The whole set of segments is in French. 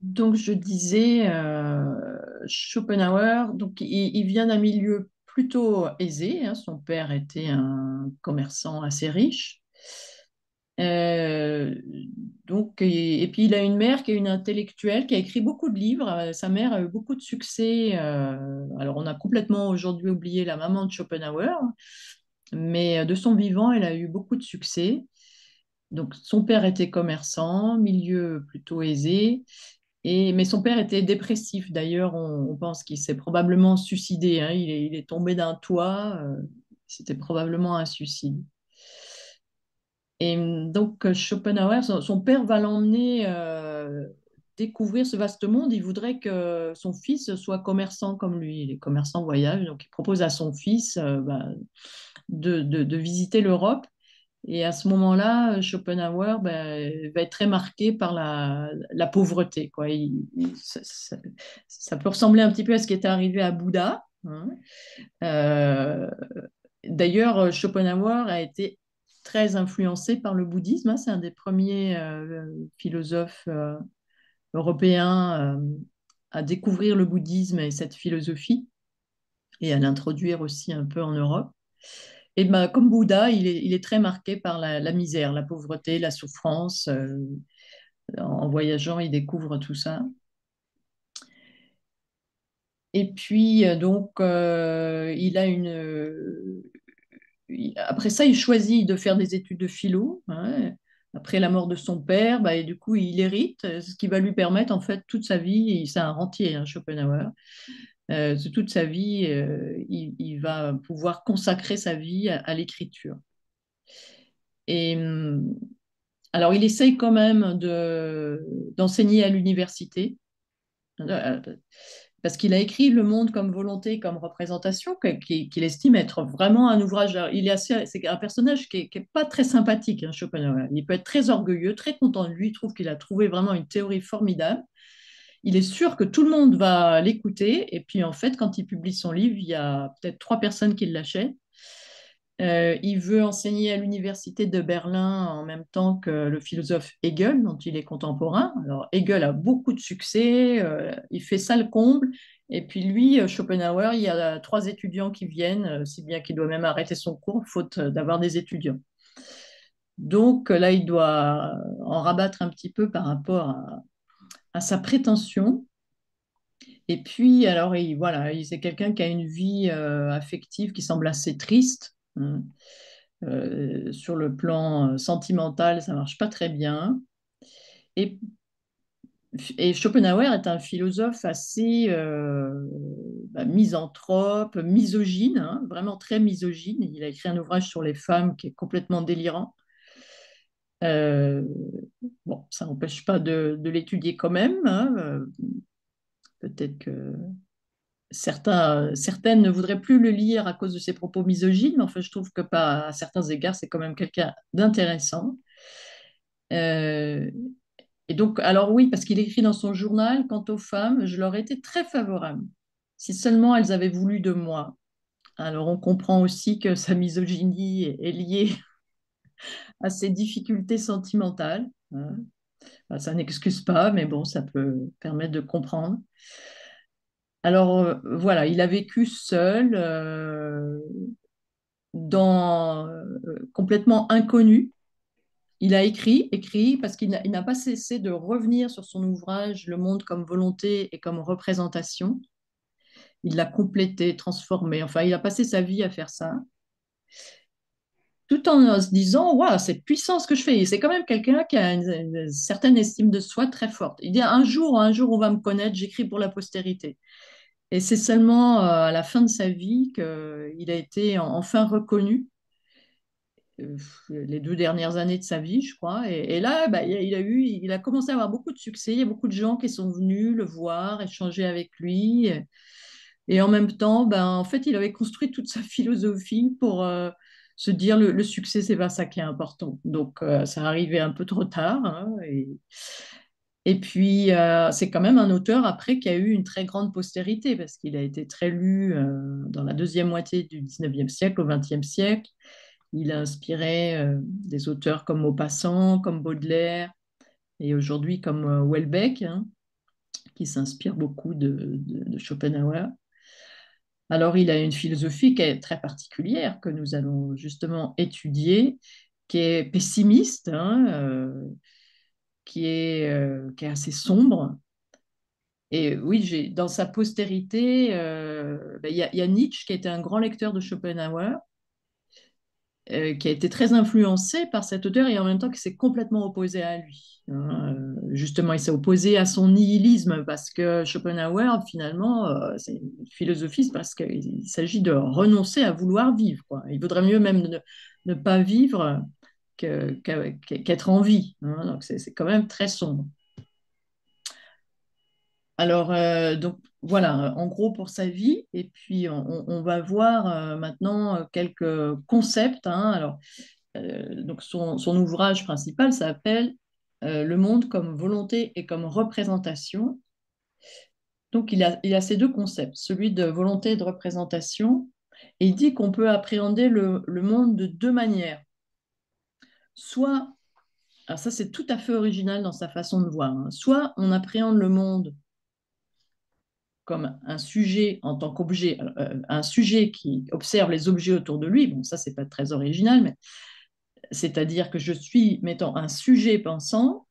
Donc, je disais, euh, Schopenhauer, donc, il, vient d'un milieu plutôt aisé. hein. Son père était un commerçant assez riche. Euh, donc, et, puis, il a une mère qui est une intellectuelle, qui a écrit beaucoup de livres. Euh, Sa mère a eu beaucoup de succès. alors, on a complètement aujourd'hui oublié la maman de Schopenhauer, mais de son vivant, elle a eu beaucoup de succès. Donc, son père était commerçant, milieu plutôt aisé. Mais son père était dépressif. D'ailleurs, on, pense qu'il s'est probablement suicidé. hein. Il est, tombé d'un toit. euh, C'était probablement un suicide. Et hum, donc, Schopenhauer, son, père va l'emmener euh, découvrir ce vaste monde. Il voudrait que son fils soit commerçant comme lui. Les commerçants voyagent, donc il propose à son fils euh, de- de visiter l'Europe. Et à ce moment-là, Schopenhauer ben, va être très marqué par la, pauvreté, quoi. Ça, peut ressembler un petit peu à ce qui était arrivé à Bouddha. hein. Euh, d'ailleurs, Schopenhauer a été très influencé par le bouddhisme. hein. C'est un des premiers euh, philosophes euh, européens à découvrir le bouddhisme et cette philosophie et à l'introduire aussi un peu en Europe. Et ben, comme Bouddha, il est, très marqué par la, misère, la pauvreté, la souffrance. euh, en voyageant, il découvre tout ça. Et puis, euh, donc, euh, il a une. Après ça, il choisit de faire des études de philo. hein. Après la mort de son père, bah, du coup, il hérite, ce qui va lui permettre, en fait, toute sa vie, c'est un rentier, hein, Schopenhauer, euh, toute sa vie, euh, il, va pouvoir consacrer sa vie à, l'écriture. Et hum, alors, il essaye quand même de, d'enseigner à l'université, euh, parce qu'il a écrit Le monde comme volonté, comme représentation, qu'il estime être vraiment un ouvrage. Il est assez, c'est un personnage qui est, qui est pas très sympathique, hein, Schopenhauer. Il peut être très orgueilleux, très content de lui, il trouve qu'il a trouvé vraiment une théorie formidable. Il est sûr que tout le monde va l'écouter, et puis en fait, quand il publie son livre, il y a peut-être trois personnes qui l'achètent. Euh, il veut enseigner à l'université de Berlin en même temps que le philosophe Hegel, dont il est contemporain. Alors Hegel a beaucoup de succès, euh, il fait ça le comble. Et puis lui, euh, Schopenhauer, il y a trois étudiants qui viennent, si bien qu'il doit même arrêter son cours, faute d'avoir des étudiants. Donc là, il doit en rabattre un petit peu par rapport à, à sa prétention. Et puis, alors, il, voilà, il- c'est quelqu'un qui a une vie euh, affective qui semble assez triste. hein. Euh, sur le plan euh, sentimental, ça marche pas très bien. Et, et Schopenhauer est un philosophe assez bah, misanthrope, misogyne, hein, vraiment très misogyne. Il a écrit un ouvrage sur les femmes qui est complètement délirant. Euh, bon, ça n'empêche pas de, l'étudier quand même. hein. Euh, Peut-être que certains, certaines ne voudraient plus le lire à cause de ses propos misogynes, mais enfin, je trouve que pas, à certains égards, c'est quand même quelqu'un d'intéressant. Euh, et donc, alors oui, parce qu'il écrit dans son journal, quant aux femmes, je leur étais très favorable, si seulement elles avaient voulu de moi. Alors, on comprend aussi que sa misogynie est liée à ses difficultés sentimentales. hein. Enfin, ça n'excuse pas, mais bon, ça peut permettre de comprendre. Alors, euh, voilà, il a vécu seul, euh, dans, euh, complètement inconnu. Il a écrit, écrit, parce qu'il n'a il n'a pas cessé de revenir sur son ouvrage Le monde comme volonté et comme représentation. Il l'a complété, transformé. Enfin, il a passé sa vie à faire ça, tout en se disant, waouh, c'est puissant ce que je fais. C'est quand même quelqu'un qui a une, certaine estime de soi très forte. Il dit, un jour, un jour, on va me connaître, j'écris pour la postérité. Et c'est seulement euh, à la fin de sa vie qu'il a été en- enfin reconnu euh, les deux dernières années de sa vie, je crois. Et, là, bah, il a, eu, il a commencé à avoir beaucoup de succès. Il y a beaucoup de gens qui sont venus le voir, échanger avec lui. Et, en même temps, ben, en fait, il avait construit toute sa philosophie pour euh, se dire le, succès, c'est pas ça qui est important. Donc, euh, ça arrivait un peu trop tard. hein, et, et puis, euh, c'est quand même un auteur après qui a eu une très grande postérité parce qu'il a été très lu euh, dans la deuxième moitié du 19e siècle au 20e siècle. Il a inspiré des auteurs comme Maupassant, comme Baudelaire et aujourd'hui comme Houellebecq. hein. qui s'inspire beaucoup de, Schopenhauer. Alors, il a une philosophie qui est très particulière, que nous allons justement étudier, qui est pessimiste, hein, euh, qui, est, euh, qui est assez sombre. Et oui, dans sa postérité, euh, ben, il y, a Nietzsche qui était un grand lecteur de Schopenhauer, euh, qui a été très influencé par cet auteur et en même temps qui s'est complètement opposé à lui. Hein. Euh, justement, il s'est opposé à son nihilisme parce que Schopenhauer, finalement, euh, c'est une philosophie parce qu'il s'agit de renoncer à vouloir vivre. Il vaudrait mieux même ne, pas vivre qu'être en vie. Hein. Donc, c'est quand même très sombre. Alors, donc, voilà, en gros pour sa vie. Et puis, on, va voir euh, maintenant euh, quelques concepts. Hein. Alors, euh, donc son, ouvrage principal s'appelle Le monde comme volonté et comme représentation. Donc, il a, il a ces deux concepts, celui de volonté et de représentation. Et il dit qu'on peut appréhender le, monde de deux manières. Soit, alors ça c'est tout à fait original dans sa façon de voir, hein. soit on appréhende le monde comme un sujet en tant qu'objet, euh, un sujet qui observe les objets autour de lui. Bon, ça, c'est pas très original, mais c'est-à-dire que je suis, mettons, un sujet pensant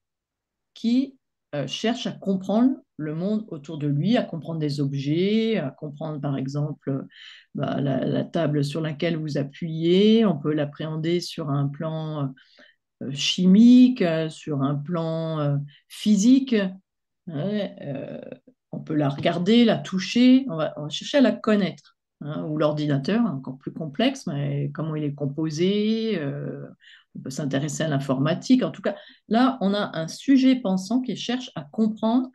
qui euh, cherche à comprendre le monde autour de lui, à comprendre des objets, à comprendre par exemple bah, la, table sur laquelle vous appuyez. On peut l'appréhender sur un plan euh, chimique, sur un plan physique. On peut la regarder, la toucher, on va, chercher à la connaître. Hein, ou l'ordinateur, encore plus complexe, mais comment il est composé, euh, on peut s'intéresser à l'informatique. En tout cas, là, on a un sujet pensant qui cherche à comprendre,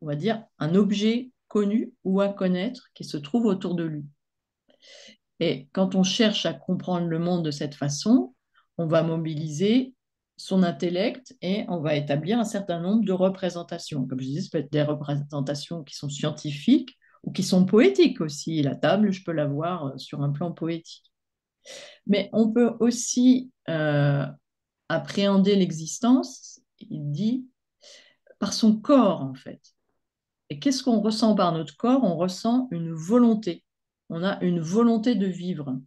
on va dire, un objet connu ou à connaître qui se trouve autour de lui. Et quand on cherche à comprendre le monde de cette façon, on va mobiliser son intellect et on va établir un certain nombre de représentations. Comme je disais, ça peut être des représentations qui sont scientifiques ou qui sont poétiques aussi. La table, je peux la voir euh, sur un plan poétique. Mais on peut aussi euh, appréhender l'existence, il dit, par son corps en fait. Et qu'est-ce qu'on ressent par notre corps? On ressent une volonté. On a une volonté de vivre.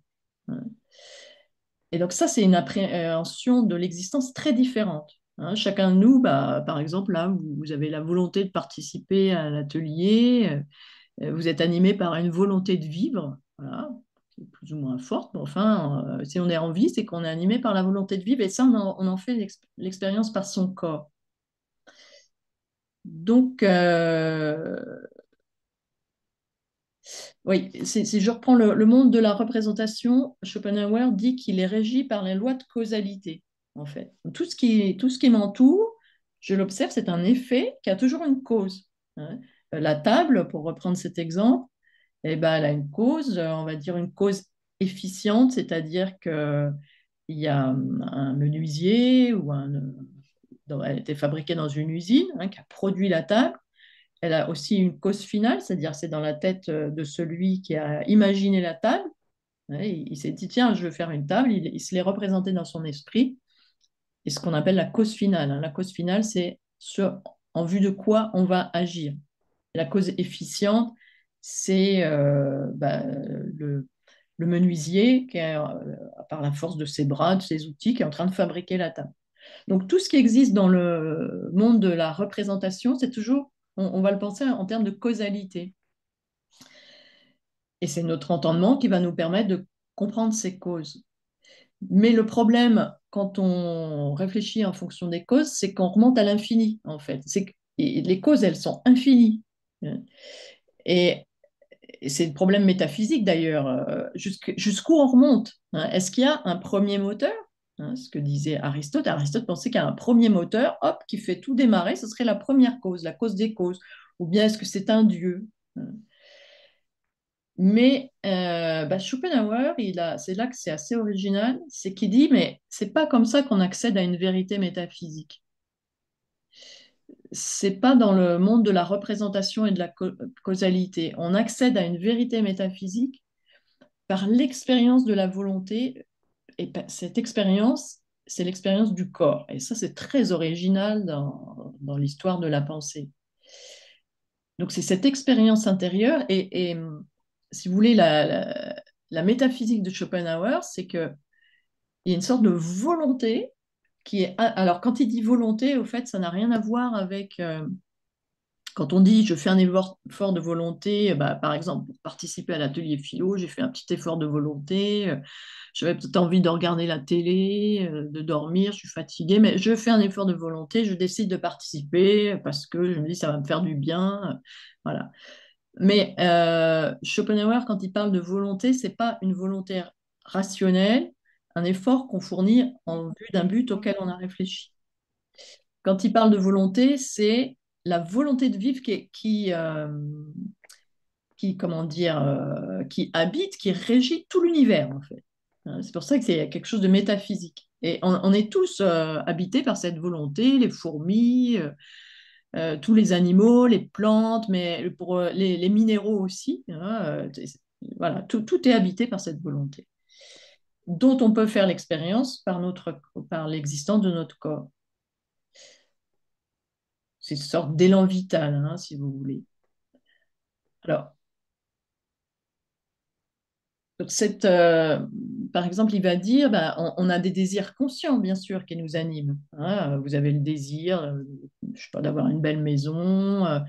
Et donc ça, c'est une appréhension de l'existence très différente. Hein. chacun de nous, bah, par exemple, là, vous, avez la volonté de participer à l'atelier, euh, vous êtes animé par une volonté de vivre, voilà, qui est plus ou moins forte, mais enfin, euh, si on est en vie, c'est qu'on est animé par la volonté de vivre, et ça, on en, fait l'expérience par son corps. Donc, euh, oui, si, je reprends le, monde de la représentation, Schopenhauer dit qu'il est régi par les lois de causalité, en fait. Tout ce qui, tout ce qui m'entoure, je l'observe, c'est un effet qui a toujours une cause. Hein. La table, pour reprendre cet exemple, eh ben, elle a une cause, on va dire une cause efficiente, c'est-à-dire qu'il y a un menuisier ou un, elle a été fabriquée dans une usine hein, qui a produit la table elle a aussi une cause finale, c'est-à-dire c'est dans la tête euh, de celui qui a imaginé la table. Il, s'est dit, tiens, je veux faire une table, il, se l'est représenté dans son esprit. Et ce qu'on appelle la cause finale. Hein. La cause finale, c'est ce en vue de quoi on va agir. La cause efficiente, c'est euh, bah, le, menuisier qui, euh, par la force de ses bras, de ses outils, qui est en train de fabriquer la table. Donc tout ce qui existe dans le monde de la représentation, c'est toujours on, va le penser en termes de causalité. Et c'est notre entendement qui va nous permettre de comprendre ces causes. Mais le problème, quand on réfléchit en fonction des causes, c'est qu'on remonte à l'infini, en fait. Les causes, elles sont infinies. Et, c'est le problème métaphysique, d'ailleurs. Euh, jusqu'où on remonte hein? Est-ce qu'il y a un premier moteur Hein, ce que disait Aristote. Aristote pensait qu'il y a un premier moteur, hop, qui fait tout démarrer, ce serait la première cause, la cause des causes. Ou bien est-ce que c'est un dieu hein. mais euh, bah, Schopenhauer, c'est là que c'est assez original, c'est qu'il dit, mais c'est pas comme ça qu'on accède à une vérité métaphysique. C'est pas dans le monde de la représentation et de la causalité. On accède à une vérité métaphysique par l'expérience de la volonté et cette expérience, c'est l'expérience du corps. Et ça, c'est très original dans, l'histoire de la pensée. Donc c'est cette expérience intérieure et, si vous voulez, la, la, métaphysique de Schopenhauer, c'est qu'il y a une sorte de volonté qui est... Alors quand il dit volonté, au fait, ça n'a rien à voir avec... Euh, quand on dit je fais un effort de volonté, bah, par exemple, pour participer à l'atelier philo, j'ai fait un petit effort de volonté, euh, j'avais peut-être envie de regarder la télé, euh, de dormir, je suis fatiguée, mais je fais un effort de volonté, je décide de participer parce que je me dis ça va me faire du bien. Voilà. Mais euh, Schopenhauer, quand il parle de volonté, c'est pas une volonté rationnelle, un effort qu'on fournit en vue d'un but auquel on a réfléchi. Quand il parle de volonté, c'est la volonté de vivre qui, euh, qui comment dire, euh, qui habite, qui régit tout l'univers en fait. Hein, c'est pour ça que c'est quelque chose de métaphysique. Et on, est tous euh, habités par cette volonté, les fourmis, tous les animaux, les plantes, mais pour les, minéraux aussi. Hein, voilà, tout, tout, est habité par cette volonté, dont on peut faire l'expérience par, par l'existence de notre corps. C'est une sorte d'élan vital, hein, si vous voulez. Alors, cette, euh, par exemple, il va dire, bah, on, a des désirs conscients, bien sûr, qui nous animent. Hein. Vous avez le désir, euh, je sais pas, d'avoir une belle maison. Euh,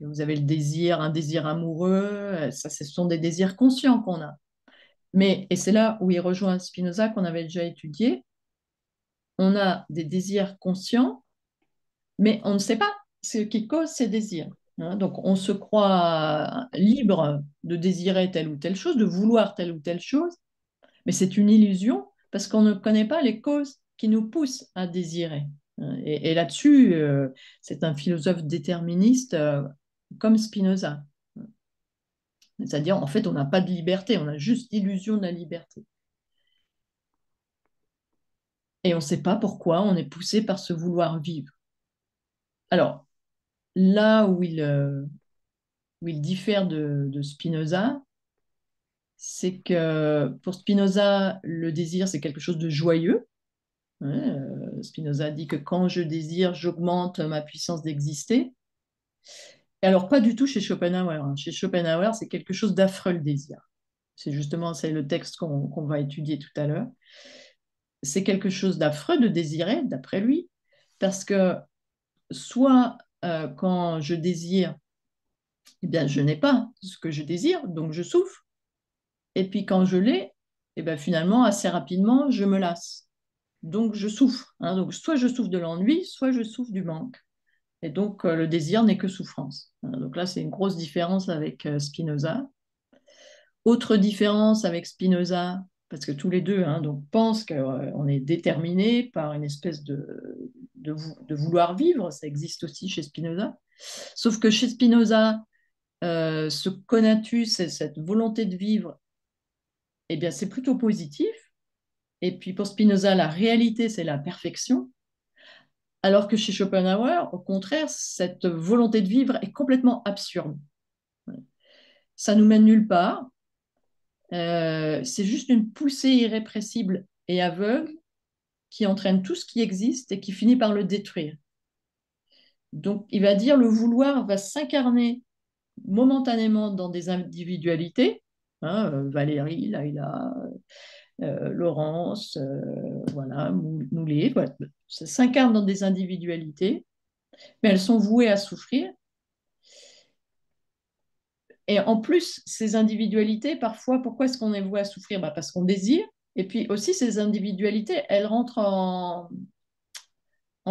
vous avez le désir, un désir amoureux. Ça, ce sont des désirs conscients qu'on a. Mais, et c'est là où il rejoint Spinoza qu'on avait déjà étudié. On a des désirs conscients mais on ne sait pas ce qui cause ces désirs. Hein. Donc on se croit libre de désirer telle ou telle chose, de vouloir telle ou telle chose, mais c'est une illusion parce qu'on ne connaît pas les causes qui nous poussent à désirer. Hein. Et, là-dessus, euh, c'est un philosophe déterministe euh, comme Spinoza. C'est-à-dire, en fait, on n'a pas de liberté, on a juste l'illusion de la liberté. Et on ne sait pas pourquoi on est poussé par ce vouloir vivre. Alors, là où il, euh, il diffère de, Spinoza, c'est que pour Spinoza, le désir, c'est quelque chose de joyeux. Euh, Spinoza dit que quand je désire, j'augmente ma puissance d'exister. alors, pas du tout chez Schopenhauer. Hein. Chez Schopenhauer, c'est quelque chose d'affreux, le désir. C'est justement c'est le texte qu'on va étudier tout à l'heure. C'est quelque chose d'affreux de désirer, d'après lui, parce que soit euh, quand je désire, eh bien, je n'ai pas ce que je désire, donc je souffre. Et puis quand je l'ai, eh bien, finalement, assez rapidement, je me lasse. Donc je souffre. Hein. Donc soit je souffre de l'ennui, soit je souffre du manque. Et donc euh, le désir n'est que souffrance. Hein. Donc là, c'est une grosse différence avec euh, Spinoza. Autre différence avec Spinoza, parce que tous les deux hein, donc, pensent qu'on est déterminé par une espèce de, vouloir vivre, ça existe aussi chez Spinoza. Sauf que chez Spinoza, euh, ce conatus, cette volonté de vivre, eh bien, c'est plutôt positif. Et puis pour Spinoza, la réalité, c'est la perfection. Alors que chez Schopenhauer, au contraire, cette volonté de vivre est complètement absurde. Ça nous mène nulle part. Euh, c'est juste une poussée irrépressible et aveugle qui entraîne tout ce qui existe et qui finit par le détruire. Donc, il va dire le vouloir va s'incarner momentanément dans des individualités. Hein, euh, Valérie, Laïla, euh, Laurence, euh, voilà, Moulet, ça s'incarne dans des individualités, mais elles sont vouées à souffrir. Et en plus, ces individualités, parfois, pourquoi est-ce qu'on voué à souffrir? Bah Parce qu'on désire, et puis aussi, ces individualités, elles rentrent en,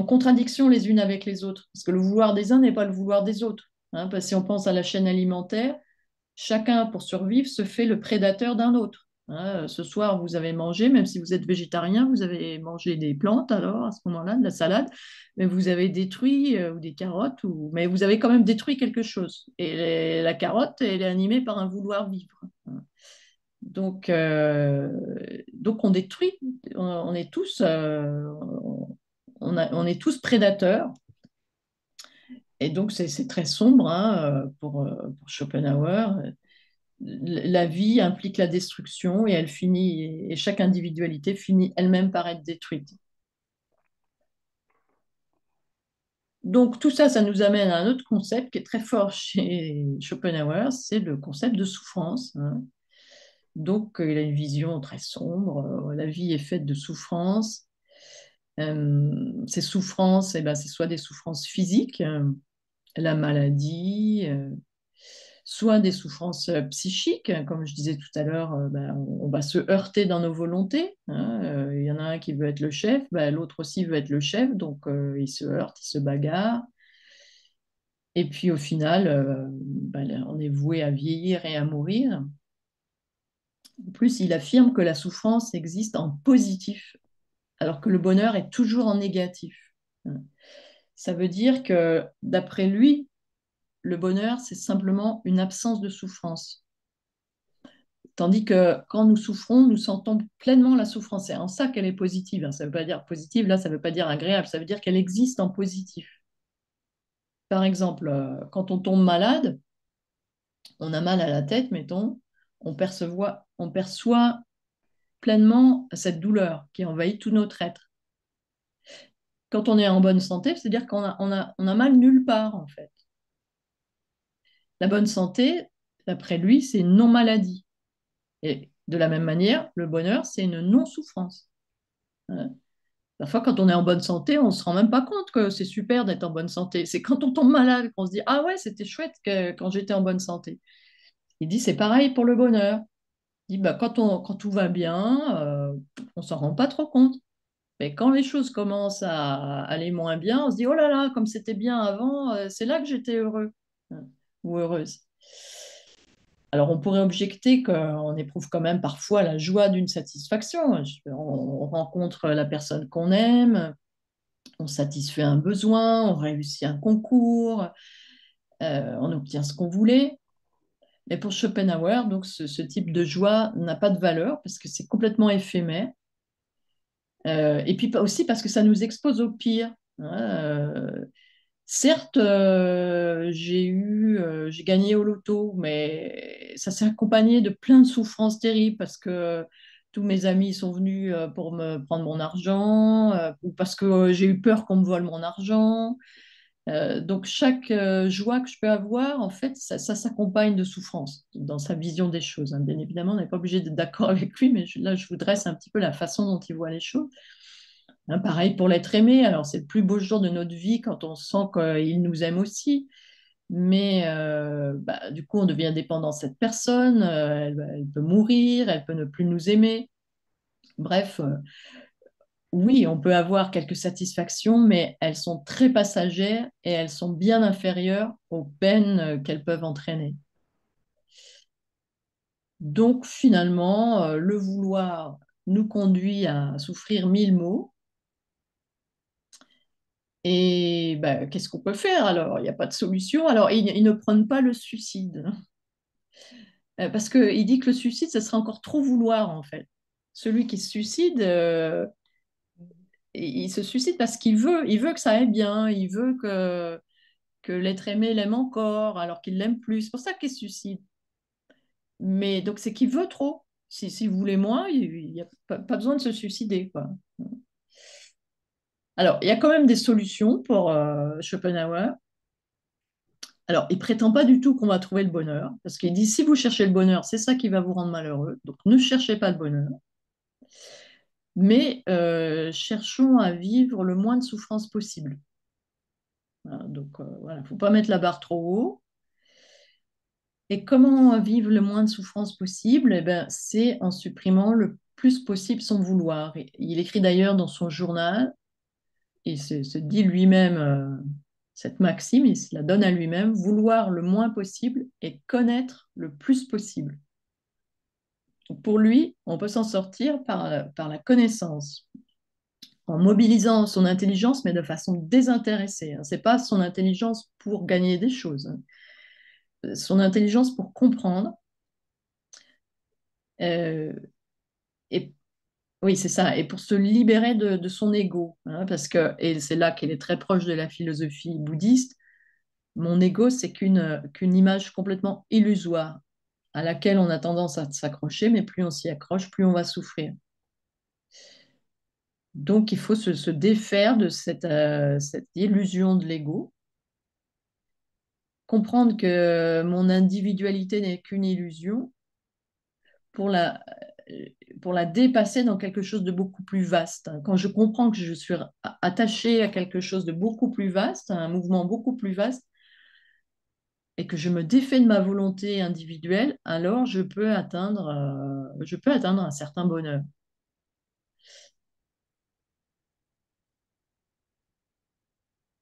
contradiction les unes avec les autres. Parce que le vouloir des uns n'est pas le vouloir des autres. Hein, parce si on pense à la chaîne alimentaire, chacun, pour survivre, se fait le prédateur d'un autre. Hein, ce soir, vous avez mangé, même si vous êtes végétarien, vous avez mangé des plantes alors à ce moment-là, de la salade, mais vous avez détruit euh, ou des carottes, ou... mais vous avez quand même détruit quelque chose. Et la carotte, elle est animée par un vouloir vivre. Donc, euh, donc on détruit, on, est tous, euh, on, est tous prédateurs. Et donc c'est très sombre hein, pour, Schopenhauer. La vie implique la destruction et elle finit, et chaque individualité finit elle-même par être détruite. Donc tout ça, ça nous amène à un autre concept qui est très fort chez Schopenhauer, c'est le concept de souffrance. hein. Donc euh, il a une vision très sombre, euh, la vie est faite de souffrances. Euh, ces souffrances, eh ben, c'est soit des souffrances physiques, euh, la maladie, soit des souffrances euh, psychiques, hein, comme je disais tout à l'heure, euh, ben, on, va se heurter dans nos volontés. hein. Euh, Il y en a un qui veut être le chef, ben, l'autre aussi veut être le chef, donc il se heurte, il se bagarre. Et puis au final, ben, on est voué à vieillir et à mourir. En plus, il affirme que la souffrance existe en positif, alors que le bonheur est toujours en négatif. hein. Ça veut dire que, d'après lui, le bonheur, c'est simplement une absence de souffrance. Tandis que quand nous souffrons, nous sentons pleinement la souffrance. C'est en ça qu'elle est positive. hein. Ça ne veut pas dire positive, là, ça ne veut pas dire agréable, ça veut dire qu'elle existe en positif. Par exemple, euh, quand on tombe malade, on a mal à la tête, mettons, on perçoit, on perçoit pleinement cette douleur qui envahit tout notre être. Quand on est en bonne santé, c'est-à-dire qu'on a, on a, on a mal nulle part, en fait. La bonne santé, d'après lui, c'est une non-maladie. Et de la même manière, le bonheur, c'est une non-souffrance. Hein. Parfois, quand on est en bonne santé, on ne se rend même pas compte que c'est super d'être en bonne santé. C'est quand on tombe malade qu'on se dit Ah ouais, c'était chouette quand j'étais en bonne santé. Il dit C'est pareil pour le bonheur. Il dit bah, quand, on, quand tout va bien, euh, on ne s'en rend pas trop compte. Mais quand les choses commencent à aller moins bien, on se dit Oh là là, comme c'était bien avant, euh, c'est là que j'étais heureux ou heureuse. Alors, on pourrait objecter qu'on éprouve quand même parfois la joie d'une satisfaction. On, on rencontre la personne qu'on aime, on satisfait un besoin, on réussit un concours, euh, on obtient ce qu'on voulait. Mais pour Schopenhauer, donc, ce, ce type de joie n'a pas de valeur parce que c'est complètement éphémère. Euh, et puis aussi parce que ça nous expose au pire. hein. Euh, certes, euh, j'ai eu, euh, j'ai gagné au loto, mais ça s'est accompagné de plein de souffrances terribles parce que tous mes amis sont venus euh, pour me prendre mon argent, ou parce que j'ai eu peur qu'on me vole mon argent. Donc chaque joie que je peux avoir, en fait, ça, s'accompagne de souffrance dans sa vision des choses. hein. Bien évidemment, on n'est pas obligé d'être d'accord avec lui, mais là, je vous dresse un petit peu la façon dont il voit les choses. Hein, pareil pour l'être aimé. Alors, c'est le plus beau jour de notre vie quand on sent qu'il nous aime aussi. Mais euh, bah, du coup, on devient dépendant de cette personne. euh, elle, peut mourir, elle peut ne plus nous aimer. Bref, euh, oui, on peut avoir quelques satisfactions, mais elles sont très passagères et elles sont bien inférieures aux peines qu'elles peuvent entraîner. Donc, finalement, le vouloir nous conduit à souffrir mille maux. Et ben, qu'est-ce qu'on peut faire alors? Il n'y a pas de solution. Alors, ils, ne prennent pas le suicide. Euh, Parce qu'il dit que le suicide, ce serait encore trop vouloir, en fait. Celui qui se suicide, euh, il il se suicide parce qu'il veut, il veut que ça aille bien, il veut que, que l'être aimé l'aime encore, alors qu'il l'aime plus. C'est pour ça qu'il se suicide. Mais donc, c'est qu'il veut trop. Si, si vous voulez moins, il n'y a pas, pas besoin de se suicider, quoi. Alors, il y a quand même des solutions pour euh, Schopenhauer. Alors, il prétend pas du tout qu'on va trouver le bonheur, parce qu'il dit si vous cherchez le bonheur, c'est ça qui va vous rendre malheureux. Donc, ne cherchez pas le bonheur, mais euh, cherchons à vivre le moins de souffrance possible. Donc, euh, voilà, faut pas mettre la barre trop haut. Et comment vivre le moins de souffrance possible? Eh ben, c'est en supprimant le plus possible son vouloir. Il écrit d'ailleurs dans son journal, il se, dit lui-même euh, cette maxime, il se la donne à lui-même, vouloir le moins possible et connaître le plus possible. Pour lui, on peut s'en sortir par, par la connaissance, en mobilisant son intelligence, mais de façon désintéressée. Ce n'est pas son intelligence pour gagner des choses, hein. son intelligence pour comprendre. Euh, et oui, c'est ça. Et pour se libérer de, son ego, hein, parce que, et c'est là qu'elle est très proche de la philosophie bouddhiste, mon ego, c'est qu'une qu'une image complètement illusoire à laquelle on a tendance à s'accrocher, mais plus on s'y accroche, plus on va souffrir. Donc, il faut se, se défaire de cette, euh, cette illusion de l'ego, comprendre que mon individualité n'est qu'une illusion pour la, pour la dépasser dans quelque chose de beaucoup plus vaste. Quand je comprends que je suis attachée à quelque chose de beaucoup plus vaste, à un mouvement beaucoup plus vaste, et que je me défais de ma volonté individuelle, alors je peux atteindre, euh, je peux atteindre un certain bonheur.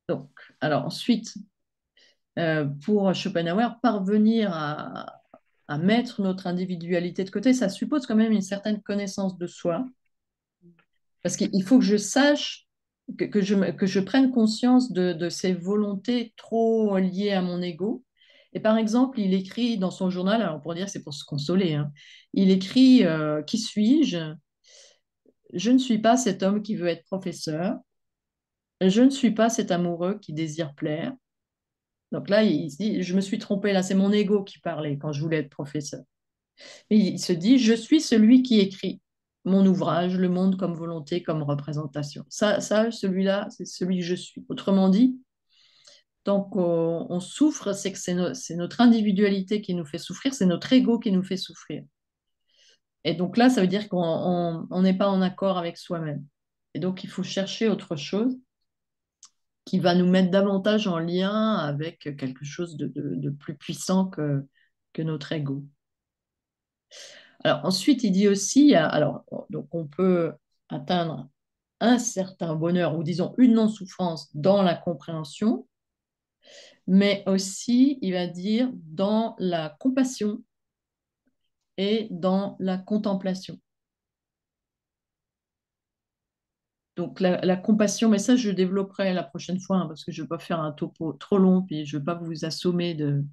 Donc, alors ensuite, euh, pour Schopenhauer, parvenir à, à mettre notre individualité de côté, ça suppose quand même une certaine connaissance de soi. Parce qu'il faut que je sache, que, je, que je prenne conscience de, de, ces volontés trop liées à mon ego. Et par exemple, il écrit dans son journal, alors pour dire c'est pour se consoler, hein, il écrit euh, Qui suis-je? Je ne suis pas cet homme qui veut être professeur. Je ne suis pas cet amoureux qui désire plaire. Donc là, il dit, je me suis trompé, là, c'est mon ego qui parlait quand je voulais être professeur. Et il se dit, je suis celui qui écrit mon ouvrage, Le monde comme volonté, comme représentation. Ça, ça celui-là, c'est celui que je suis. Autrement dit, tant qu'on on souffre, c'est que c'est, no, notre individualité qui nous fait souffrir, c'est notre ego qui nous fait souffrir. Et donc là, ça veut dire qu'on n'est pas en accord avec soi-même. Et donc, il faut chercher autre chose qui va nous mettre davantage en lien avec quelque chose de, plus puissant que, que notre ego. Alors ensuite, il dit aussi, alors donc on peut atteindre un certain bonheur ou disons une non-souffrance dans la compréhension, mais aussi, il va dire, dans la compassion et dans la contemplation. Donc la, compassion, mais ça je développerai la prochaine fois hein, parce que je ne veux pas faire un topo trop long puis je ne veux pas vous assommer de,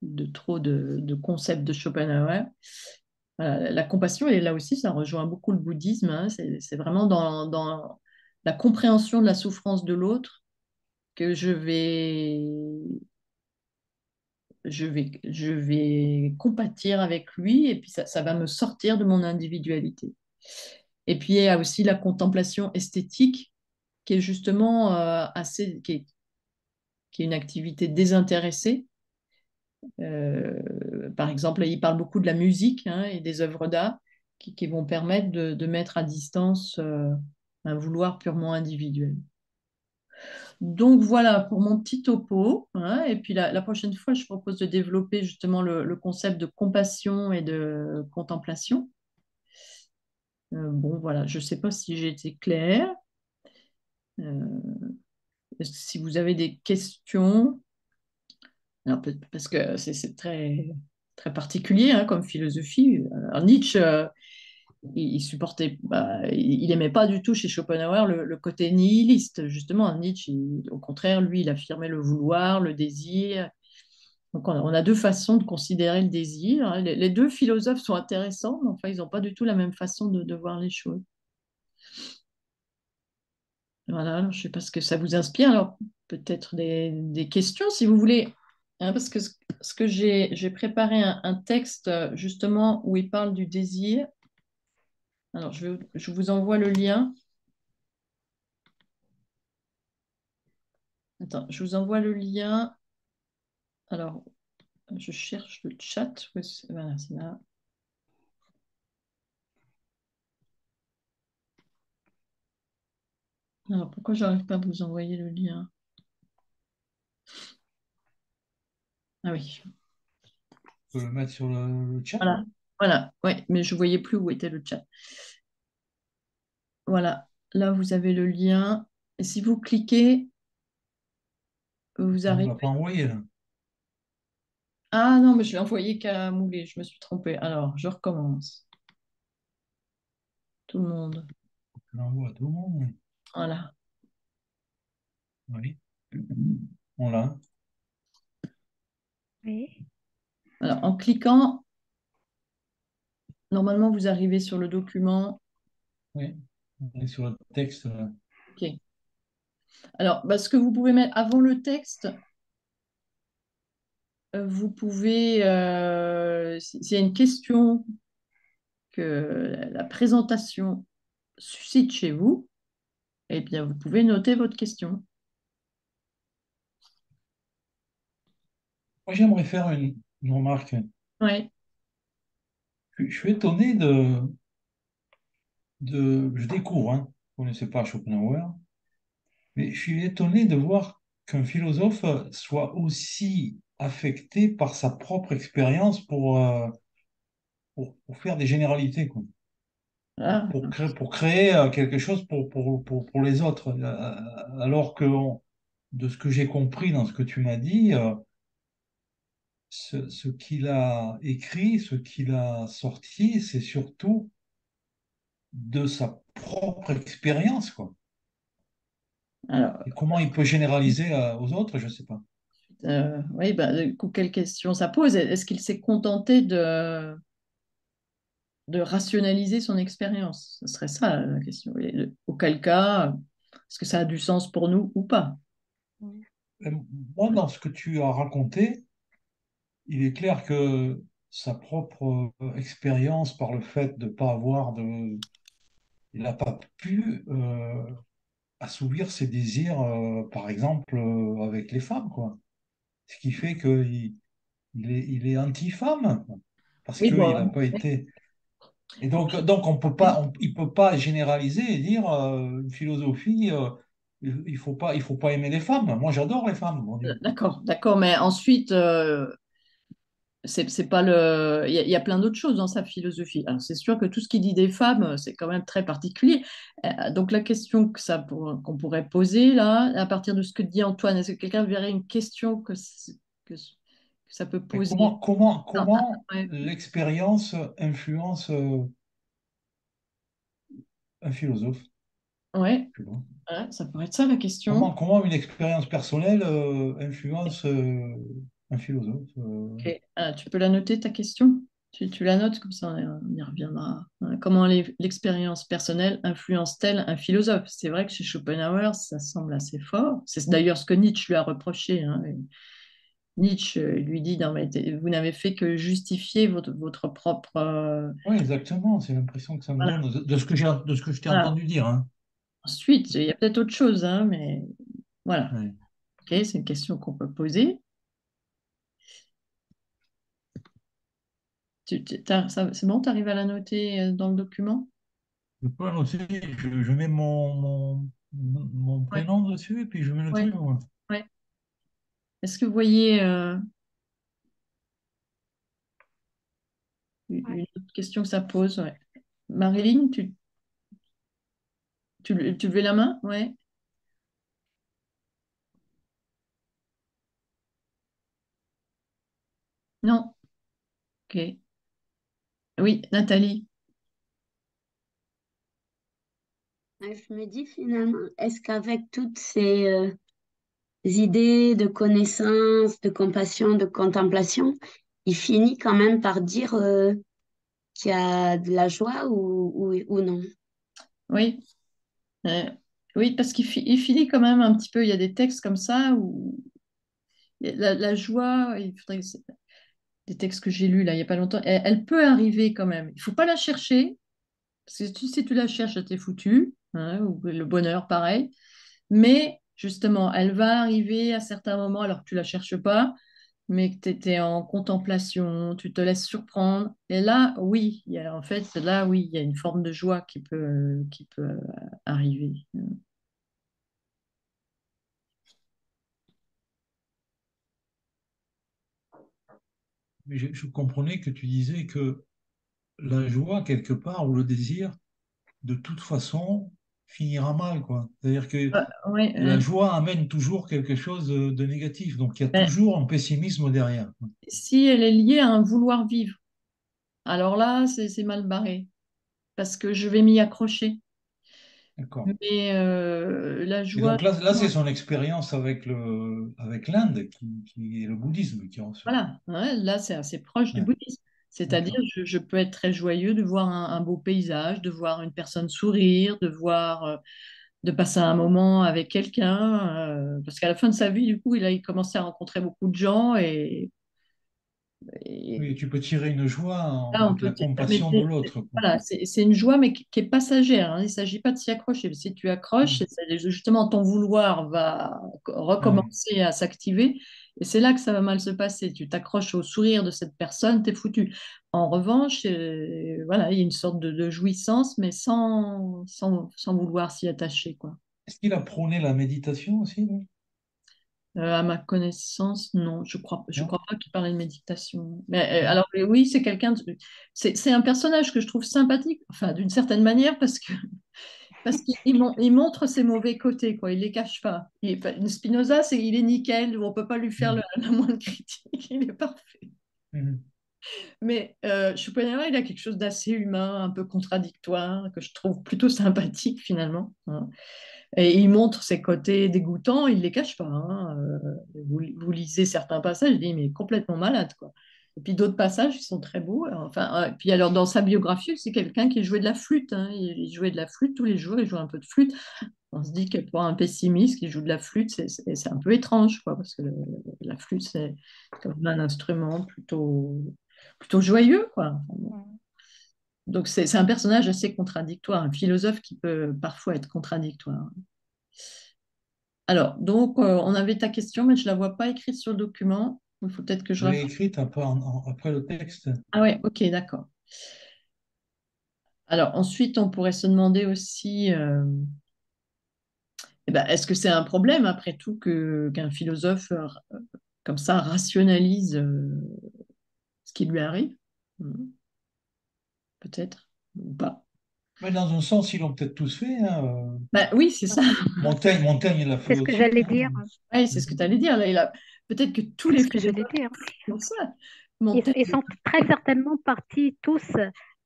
de trop de, de, concepts de Schopenhauer. La compassion, et là aussi ça rejoint beaucoup le bouddhisme, hein, c'est vraiment dans, dans, la compréhension de la souffrance de l'autre que je vais, je, vais, je vais compatir avec lui et puis ça, ça va me sortir de mon individualité. Et puis il y a aussi la contemplation esthétique, qui est justement euh, assez, qui est, une activité désintéressée. Euh, par exemple, il parle beaucoup de la musique hein, et des œuvres d'art qui, vont permettre de, mettre à distance euh, un vouloir purement individuel. Donc voilà pour mon petit topo. Hein, et puis la, prochaine fois, je propose de développer justement le concept de compassion et de contemplation. Euh, bon, voilà, je ne sais pas si j'ai été claire. Euh, si vous avez des questions, parce que c'est très, très particulier hein, comme philosophie. Alors, Nietzsche, euh, il, supportait, bah, il n'aimait pas du tout chez Schopenhauer le, côté nihiliste. Justement, Nietzsche, au contraire, lui, il affirmait le vouloir, le désir. Donc, on a, deux façons de considérer le désir. Les, les deux philosophes sont intéressants, mais enfin, ils n'ont pas du tout la même façon de, voir les choses. Voilà, je ne sais pas ce que ça vous inspire. Alors, peut-être des, questions, si vous voulez. Hein, parce que ce, que j'ai préparé un, un, texte, justement, où il parle du désir. Alors, je, je vous envoie le lien. Attends, je vous envoie le lien. Alors, je cherche le chat. Voilà, c'est là. Alors, pourquoi je n'arrive pas à vous envoyer le lien? Ah oui. Je peux le mettre sur le, le chat? Voilà, voilà. Ouais, mais je ne voyais plus où était le chat. Voilà, là, vous avez le lien. Et si vous cliquez, vous arrivez. On ne pas envoyé, là. Ah non, mais je l'ai envoyé qu'à Moulet, je me suis trompée. Alors, je recommence. Tout le monde. Je l'envoie à tout le monde. Voilà. Oui. On l'a. Oui. Alors, en cliquant, normalement, vous arrivez sur le document. Oui, on est sur le texte. Là. Ok. Alors, bah, ce que vous pouvez mettre avant le texte, vous pouvez, euh, s'il y a une question que la présentation suscite chez vous, eh bien, vous pouvez noter votre question. Moi, j'aimerais faire une, une remarque. Oui, Je, je suis étonné de, de... Je découvre, hein, je ne connaissais pas Schopenhauer, mais je suis étonné de voir qu'un philosophe soit aussi affecté par sa propre expérience pour, euh, pour, pour faire des généralités, quoi. Ah, Pour créer, pour créer euh, quelque chose pour, pour, pour, pour les autres. Euh, Alors que, on- de ce que j'ai compris dans ce que tu m'as dit, euh, ce, ce qu'il a écrit, ce qu'il a sorti, c'est surtout de sa propre expérience, quoi. alors, Et comment il peut généraliser euh, aux autres, je ne sais pas. Euh, oui, bah, coup, quelle question ça pose? Est-ce qu'il s'est contenté de, de rationaliser son expérience? Ce serait ça la question. Auquel cas, est-ce que ça a du sens pour nous ou pas? Moi, dans ce que tu as raconté, il est clair que sa propre euh, expérience, par le fait de ne pas avoir de... Il n'a pas pu euh, assouvir ses désirs, euh, par exemple, euh, avec les femmes, quoi. Ce qui fait qu'il il est, il est anti-femme, parce qu'il n'a bon, pas été... Et donc, donc on peut pas, on- il peut pas généraliser et dire euh, une philosophie, euh, il faut pas, il faut pas aimer les femmes. Moi, j'adore les femmes, Dieu. d'accord, d'accord, mais ensuite, euh, c'est pas le. Il y, a il y a plein d'autres choses dans sa philosophie. Alors, c'est sûr que tout ce qu'il dit des femmes, c'est quand même très particulier. Euh, donc, la question que ça pour- qu'on pourrait poser là, à partir de ce que dit Antoine, est-ce que quelqu'un verrait une question que, que, ça peut Mais poser? comment, comment, comment ouais, l'expérience influence euh, un philosophe? ouais, vois? Ouais, ça pourrait être ça la question. Comment, comment une expérience personnelle euh, influence euh, un philosophe? euh. Ah, tu peux la noter ta question? Tu, tu la notes comme ça, on y reviendra. Hein, Comment l'expérience personnelle influence-t-elle un philosophe? C'est vrai que chez Schopenhauer, ça semble assez fort. C'est d'ailleurs ce que Nietzsche lui a reproché. hein. Nietzsche euh, lui dit, non, mais t'es- vous n'avez fait que justifier votre, votre propre... euh, Oui, exactement. C'est l'impression que ça me voilà, donne de, ce que j'ai, de ce que je t'ai voilà. entendu dire, hein. Ensuite, il y a peut-être autre chose, hein, mais voilà. Ouais. Ok, c'est une question qu'on peut poser. Tu, tu- t'as- ça- c'est bon, tu arrives à la noter euh, dans le document? Je peux annoncer, je, je mets mon, mon, mon Ouais, prénom dessus et puis je mets le ouais, truc. ouais. Est-ce que vous voyez euh, une autre question que ça pose? Ouais. Marilyn, tu, tu, tu levais la main? Ouais. Non? Ok. Oui, Nathalie. Je me dis finalement, est-ce qu'avec toutes ces euh, idées de connaissance, de compassion, de contemplation, il finit quand même par dire euh, qu'il y a de la joie ou, ou, ou non? Oui. Euh, oui, parce qu'il fi- il finit quand même un petit peu. Il y a des textes comme ça où la, la joie, il faudrait, c'est des textes que j'ai lus il n'y a pas longtemps, elle, peut arriver quand même. Il ne faut pas la chercher, parce que si tu la cherches, t'es foutu. hein, ou le bonheur, pareil. Mais justement, elle va arriver à certains moments, alors que tu la cherches pas, mais que tu étais en contemplation, tu te laisses surprendre. Et là, oui, y a, en fait, là, oui, il y a une forme de joie qui peut, qui peut euh, arriver. Mais je, je comprenais que tu disais que la joie, quelque part, ou le désir, de toute façon, finira mal, quoi. C'est-à-dire que Ah, ouais, la joie amène toujours quelque chose de, de négatif. Donc, il y a ben, toujours un pessimisme derrière. si elle est liée à un vouloir vivre, alors là, c'est mal barré, parce que je vais m'y accrocher. Mais euh, la Et joie, donc là, là c'est son expérience avec le, avec l'Inde, qui, qui est le bouddhisme, qui en voilà, hein, là, c'est assez proche du Ouais, bouddhisme. C'est-à-dire, je, je peux être très joyeux de voir un, un beau paysage, de voir une personne sourire, de voir, euh, de passer un moment avec quelqu'un, euh, parce qu'à la fin de sa vie, du coup, il a commencé à rencontrer beaucoup de gens et Et Oui, tu peux tirer une joie en- peut la compassion de l'autre. voilà, c'est une joie, mais qui qui est passagère. hein. Il ne s'agit pas de s'y accrocher. Si tu accroches, Mm. c'est justement ton vouloir va Ah recommencer à s'activer. Et c'est là que ça va mal se passer. Tu t'accroches au sourire de cette personne, t'es foutu. En revanche, euh, voilà, il y a une sorte de, de jouissance, mais sans, sans, sans vouloir s'y attacher. Est-ce qu'il a prôné la méditation aussi, Euh, à ma connaissance, non, je crois, je crois pas qu'il parlait de méditation. Mais euh, alors oui, c'est quelqu'un, de- c'est un personnage que je trouve sympathique, enfin d'une certaine manière parce que parce qu'il mon- il montre ses mauvais côtés, quoi. Il les cache pas. Il est pas- Spinoza, c'est il est nickel, on peut pas lui faire Mm. le- la moindre critique, il est parfait. Mhm. Mais euh, Schopenhauer, il a quelque chose d'assez humain, un peu contradictoire, que je trouve plutôt sympathique finalement. hein. Et il montre ses côtés dégoûtants, il ne les cache pas. hein. Euh, vous, lisez certains passages, je dis, mais complètement malade, quoi. Et puis d'autres passages qui sont très beaux. Enfin, euh, puis alors dans sa biographie, c'est quelqu'un qui jouait de la flûte. hein. Il, il jouait de la flûte tous les jours, il jouait un peu de flûte. On se dit que pour un pessimiste qui joue de la flûte, c'est un peu étrange, quoi, parce que la flûte, c'est même un instrument plutôt, plutôt joyeux, quoi. Donc c'est un personnage assez contradictoire, un philosophe qui peut parfois être contradictoire. Alors, donc, euh, on avait ta question, mais je ne la vois pas écrite sur le document. Il faut peut-être que je Je l'ai écrite un peu en- en- après le texte. Ah ouais, ok, d'accord. Alors, ensuite, on pourrait se demander aussi, euh, eh ben, est-ce que c'est un problème, après tout, qu'un philosophe euh, comme ça rationalise euh, ce qui lui arrive? Hmm, Peut-être, ou pas. Mais dans un sens, ils l'ont peut-être tous fait. hein, euh. Ben, oui, c'est ça. Montaigne, Montaigne, il l'a fait C'est ce que j'allais hein. dire. Oui, c'est ce que tu allais dire. Là, il a... Peut-être que tous C'est les ce que j'allais philosophes dire. font ça. Ils, Montaigne, ils sont très certainement partis tous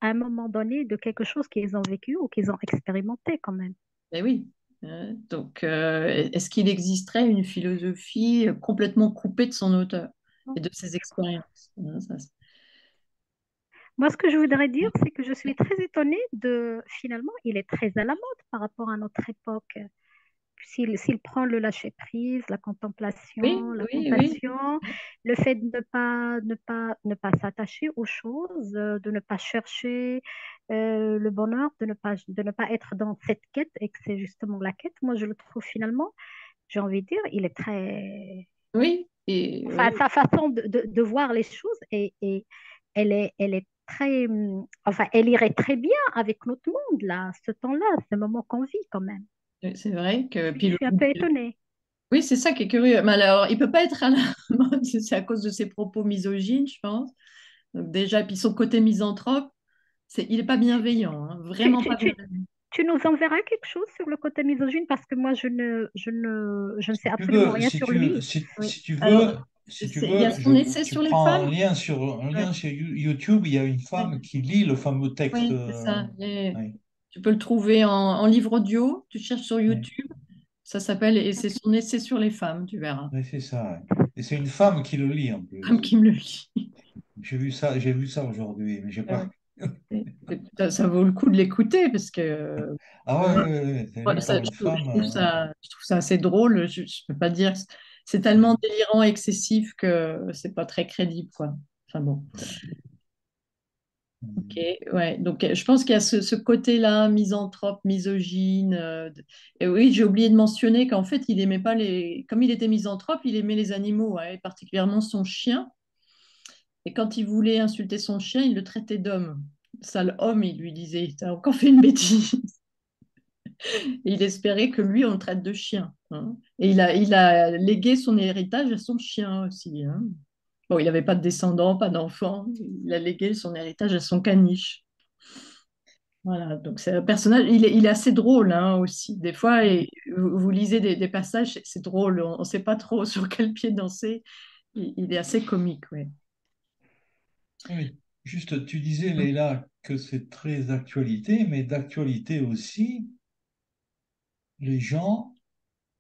à un moment donné de quelque chose qu'ils ont vécu ou qu'ils ont expérimenté quand même. Ben oui. Euh, donc, euh, est-ce qu'il existerait une philosophie complètement coupée de son auteur et de ses expériences? Hein, ça, Moi, ce que je voudrais dire, c'est que je suis très étonnée de, finalement, il est très à la mode par rapport à notre époque. S'il, s'il prend le lâcher-prise, la Oui, contemplation, la oui, oui. compassion, le fait de ne pas, ne pas, ne pas s'attacher aux choses, euh, de ne pas chercher euh, le bonheur, de ne pas, de ne pas être dans cette quête et que c'est justement la quête, moi, je le trouve finalement, j'ai envie de dire, il est très, Oui, et enfin, sa façon de, de- de voir les choses et, et elle est, elle est très, enfin, elle irait très bien avec notre monde là, ce temps-là, ce moment qu'on vit quand même. c'est vrai que Je puis suis un peu étonnée. oui, c'est ça qui est curieux. Mais alors, il peut pas être à la mode, c'est à cause de ses propos misogynes, je pense. Donc déjà, puis son côté misanthrope, c'est, il n'est pas bienveillant, hein, Tu, vraiment tu, pas tu, bienveillant. tu nous enverras quelque chose sur le côté misogyne parce que moi, je ne, je ne, je ne sais absolument veux, rien si sur tu, lui. si, Oui. si tu veux, Alors, si tu c'est- il y a son je- essai sur les un femmes? lien sur, un lien Ouais. sur You- YouTube, il y a une femme qui lit le fameux texte. Oui, c'est euh, ça. Et oui, tu peux le trouver en, en livre audio. Tu cherches sur YouTube. Ça s'appelle Et c'est son essai sur les femmes, tu verras. c'est ça. Et c'est une femme qui le lit en Femme plus. qui me le lit. J'ai vu ça, j'ai vu ça aujourd'hui, mais j'ai pas. Ça, ça vaut le coup de l'écouter parce que Ah ouais, ouais, ouais, ça, je, une trouve, je femme. trouve euh, ça, je trouve ça assez drôle. Je ne peux pas dire. C'est tellement délirant et excessif que c'est pas très crédible, quoi. Enfin bon. Ok, ouais. Donc, je pense qu'il y a ce, ce côté-là, misanthrope, misogyne. euh, et oui, j'ai oublié de mentionner qu'en fait, il aimait pas les. Comme il était misanthrope, il aimait les animaux, et particulièrement son chien. Et quand il voulait insulter son chien, il le traitait d'homme. Sale homme, il lui disait, t'as encore fait une bêtise. Il espérait que lui, on le traite de chien. hein. Et il a, il a légué son héritage à son chien aussi. hein. Bon, il n'avait pas de descendants, pas d'enfants. Il a légué son héritage à son caniche. Voilà, donc c'est un personnage, il est, il est assez drôle hein, aussi. Des fois, et vous, lisez des, passages, c'est- drôle, on ne sait pas trop sur quel pied danser. Il, est assez comique, oui. Oui, juste, tu disais, Leïla, que c'est très d'actualité, mais d'actualité aussi, les gens,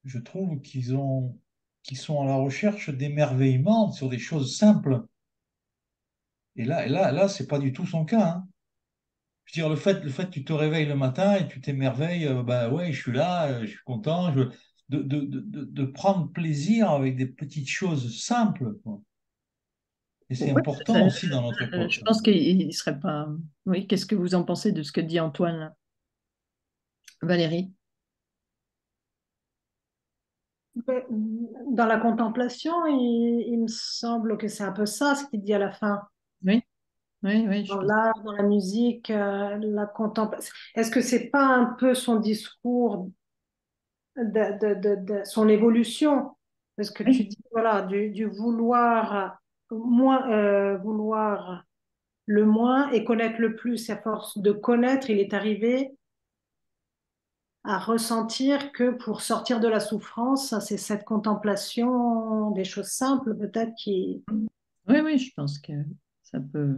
je trouve qu'ils ont, qu'ils sont à la recherche d'émerveillement sur des choses simples. Et là, et là, là, c'est pas du tout son cas. hein. Je veux dire, le fait, le fait que tu te réveilles le matin et tu t'émerveilles, euh, ben ouais, je suis là, euh, je suis content, je, de, de, de, de- de prendre plaisir avec des petites choses simples. quoi. Et c'est Ouais, important ça- aussi dans notre euh, époque. je pense qu'il ne serait pas. Oui, qu'est-ce que vous en pensez de ce que dit Antoine? Valérie? Ben, Dans la contemplation, il, il me semble que c'est un peu ça ce qu'il dit à la fin. Oui, oui, oui, Dans l'art, dans la musique, euh, la contemplation. Est-ce que c'est pas un peu son discours, de, de- de- de- son évolution? Parce que tu dis, voilà, du, du vouloir moins, euh, vouloir le moins et connaître le plus. À force de connaître, il est arrivé à ressentir que pour sortir de la souffrance, c'est cette contemplation des choses simples peut-être qui... oui, oui, je pense que ça peut.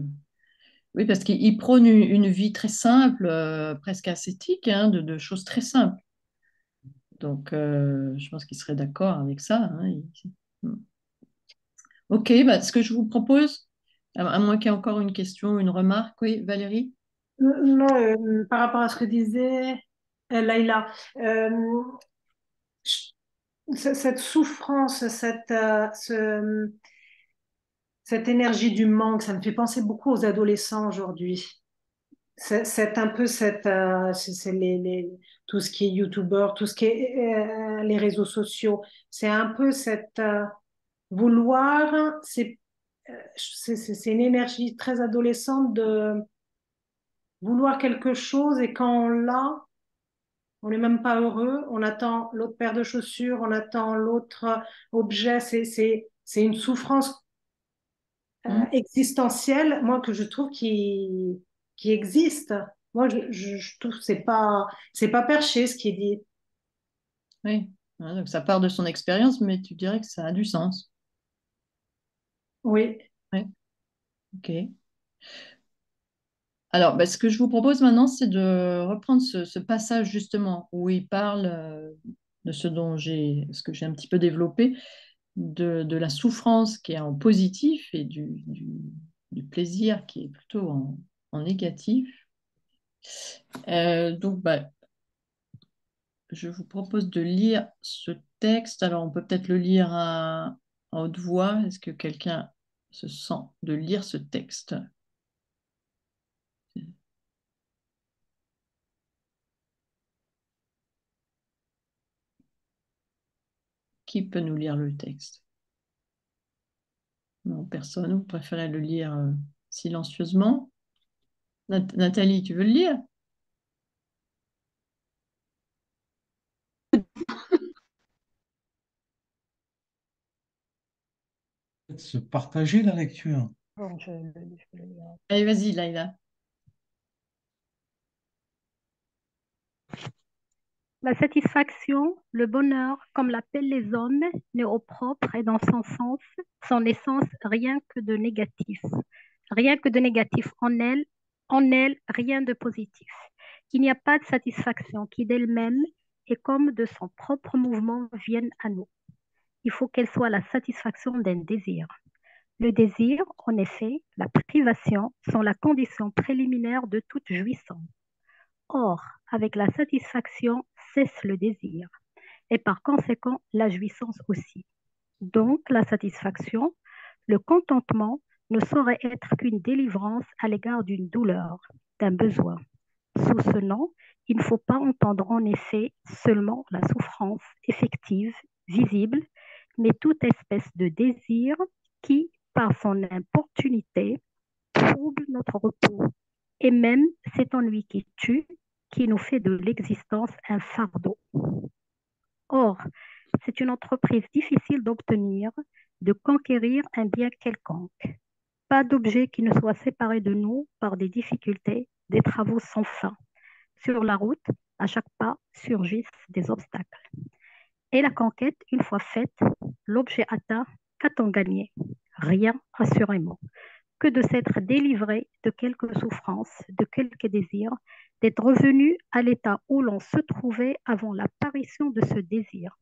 Oui, parce qu'il il prône une, une vie très simple, euh, presque ascétique, hein, de, de choses très simples. Donc, euh, je pense qu'il serait d'accord avec ça. hein, il- hmm. Ok, bah, ce que je vous propose, à, à moins qu'il y ait encore une question, une remarque, oui, Valérie? Non, euh, par rapport à ce que disait Laïla, euh, je- c- cette souffrance, cette, euh, ce- cette énergie du manque, ça me fait penser beaucoup aux adolescents aujourd'hui. C'est un peu cette, euh, les, les- tout ce qui est youtubeur, tout ce qui est euh, les réseaux sociaux. C'est un peu cette euh, vouloir, euh, c'est une énergie très adolescente de vouloir quelque chose et quand on l'a, on n'est même pas heureux. On attend l'autre paire de chaussures, on attend l'autre objet. C'est une souffrance euh, Hmm. existentielle, moi, que je trouve qui, qui existe. Moi, je, je, je trouve que c'est pas, c'est pas perché ce qui est dit. Oui. Donc ça part de son expérience, mais tu dirais que ça a du sens. Oui. Oui, ok. Alors, bah, ce que je vous propose maintenant, c'est de reprendre ce, passage justement où il parle euh, de ce dont j'ai, ce que j'ai un petit peu développé, de, la souffrance qui est en positif et du, plaisir qui est plutôt en, en négatif. Euh, donc, bah, je vous propose de lire ce texte. Alors, on peut peut-être le lire à, à haute voix. Est-ce que quelqu'un se sent de lire ce texte? Qui peut nous lire le texte? Non, personne. Vous préférez le lire euh, silencieusement? Nat- Nathalie, tu veux le lire? Se partager la lecture. Bon, je, je. Allez, vas-y, Laïla. La satisfaction, le bonheur, comme l'appellent les hommes, n'est au propre et dans son sens, son essence, rien que de négatif. Rien que de négatif en elle, en elle, rien de positif. Il n'y a pas de satisfaction qui d'elle-même et comme de son propre mouvement vienne à nous. Il faut qu'elle soit la satisfaction d'un désir. Le désir, en effet, la privation sont la condition préliminaire de toute jouissance. Or, avec la satisfaction cesse le désir et par conséquent la jouissance aussi. Donc, la satisfaction, le contentement ne saurait être qu'une délivrance à l'égard d'une douleur, d'un besoin. Sous ce nom, il ne faut pas entendre en effet seulement la souffrance effective, visible, mais toute espèce de désir qui, par son importunité, trouble notre repos, et même cet ennui qui tue, qui nous fait de l'existence un fardeau. Or, c'est une entreprise difficile d'obtenir, de conquérir un bien quelconque. Pas d'objet qui ne soit séparé de nous par des difficultés, des travaux sans fin. Sur la route, à chaque pas surgissent des obstacles. Et la conquête, une fois faite, l'objet atteint, qu'a-t-on gagné? Rien, assurément que de s'être délivré de quelque souffrance, de quelque désir, d'être revenu à l'état où l'on se trouvait avant l'apparition de ce désir.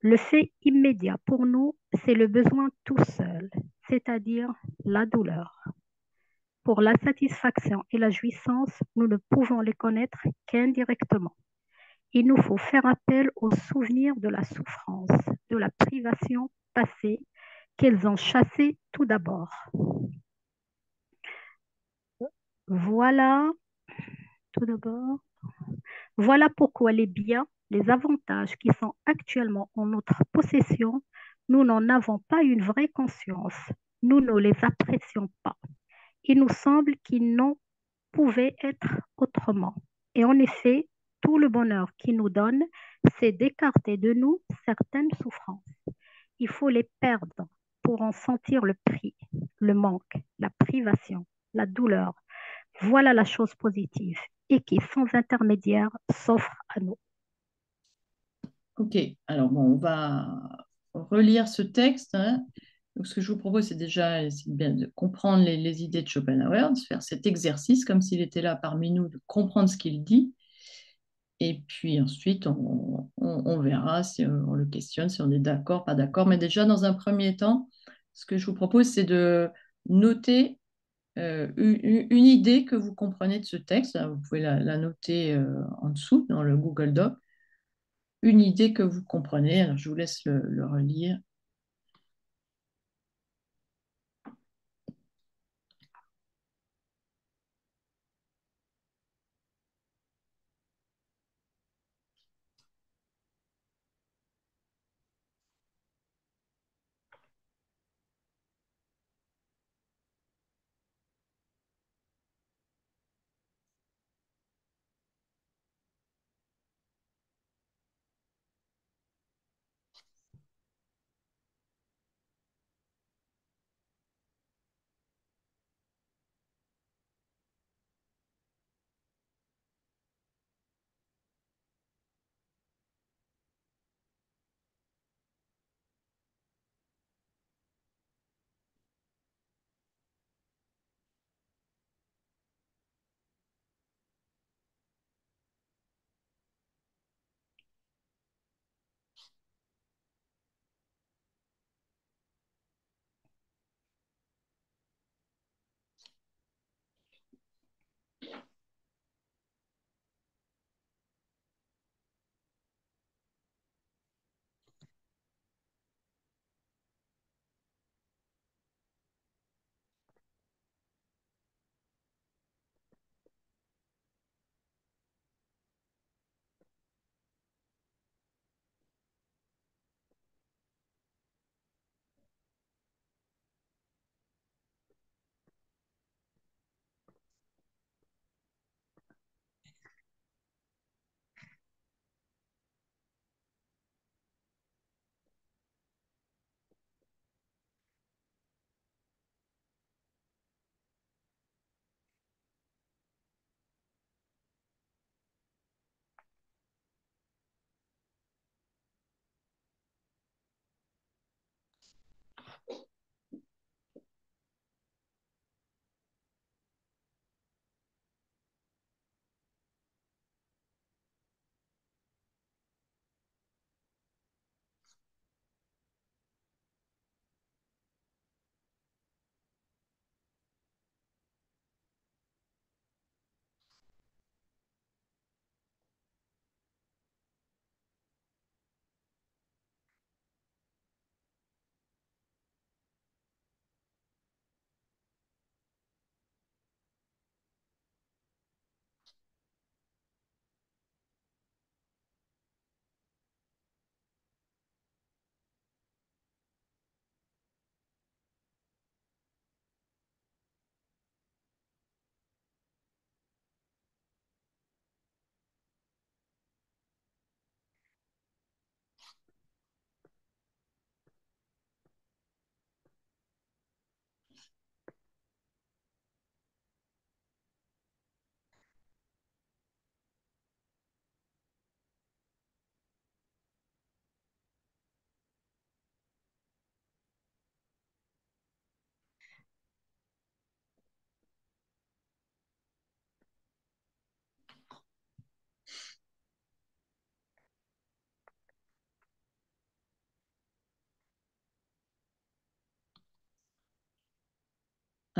Le fait immédiat pour nous, c'est le besoin tout seul, c'est-à-dire la douleur. Pour la satisfaction et la jouissance, nous ne pouvons les connaître qu'indirectement. Il nous faut faire appel au souvenir de la souffrance, de la privation passée qu'elles ont chassé tout d'abord. Voilà, tout d'abord, voilà pourquoi les biens, les avantages qui sont actuellement en notre possession, nous n'en avons pas une vraie conscience. Nous ne les apprécions pas. Il nous semble qu'ils n'ont pouvait être autrement. Et en effet, tout le bonheur qu'ils nous donnent, c'est d'écarter de nous certaines souffrances. Il faut les perdre pour en sentir le prix, le manque, la privation, la douleur. Voilà la chose positive et qui, sans intermédiaire, s'offre à nous. Ok, alors bon, on va relire ce texte. hein. Donc, ce que je vous propose, c'est déjà bien de comprendre les, idées de Schopenhauer, de faire cet exercice comme s'il était là parmi nous, de comprendre ce qu'il dit. Et puis ensuite, on verra si on le questionne, si on est d'accord, pas d'accord. Mais déjà, dans un premier temps, ce que je vous propose, c'est de noter euh, une, idée que vous comprenez de ce texte. Vous pouvez la, noter euh, en dessous dans le Google Doc. Une idée que vous comprenez. Alors, je vous laisse le relire.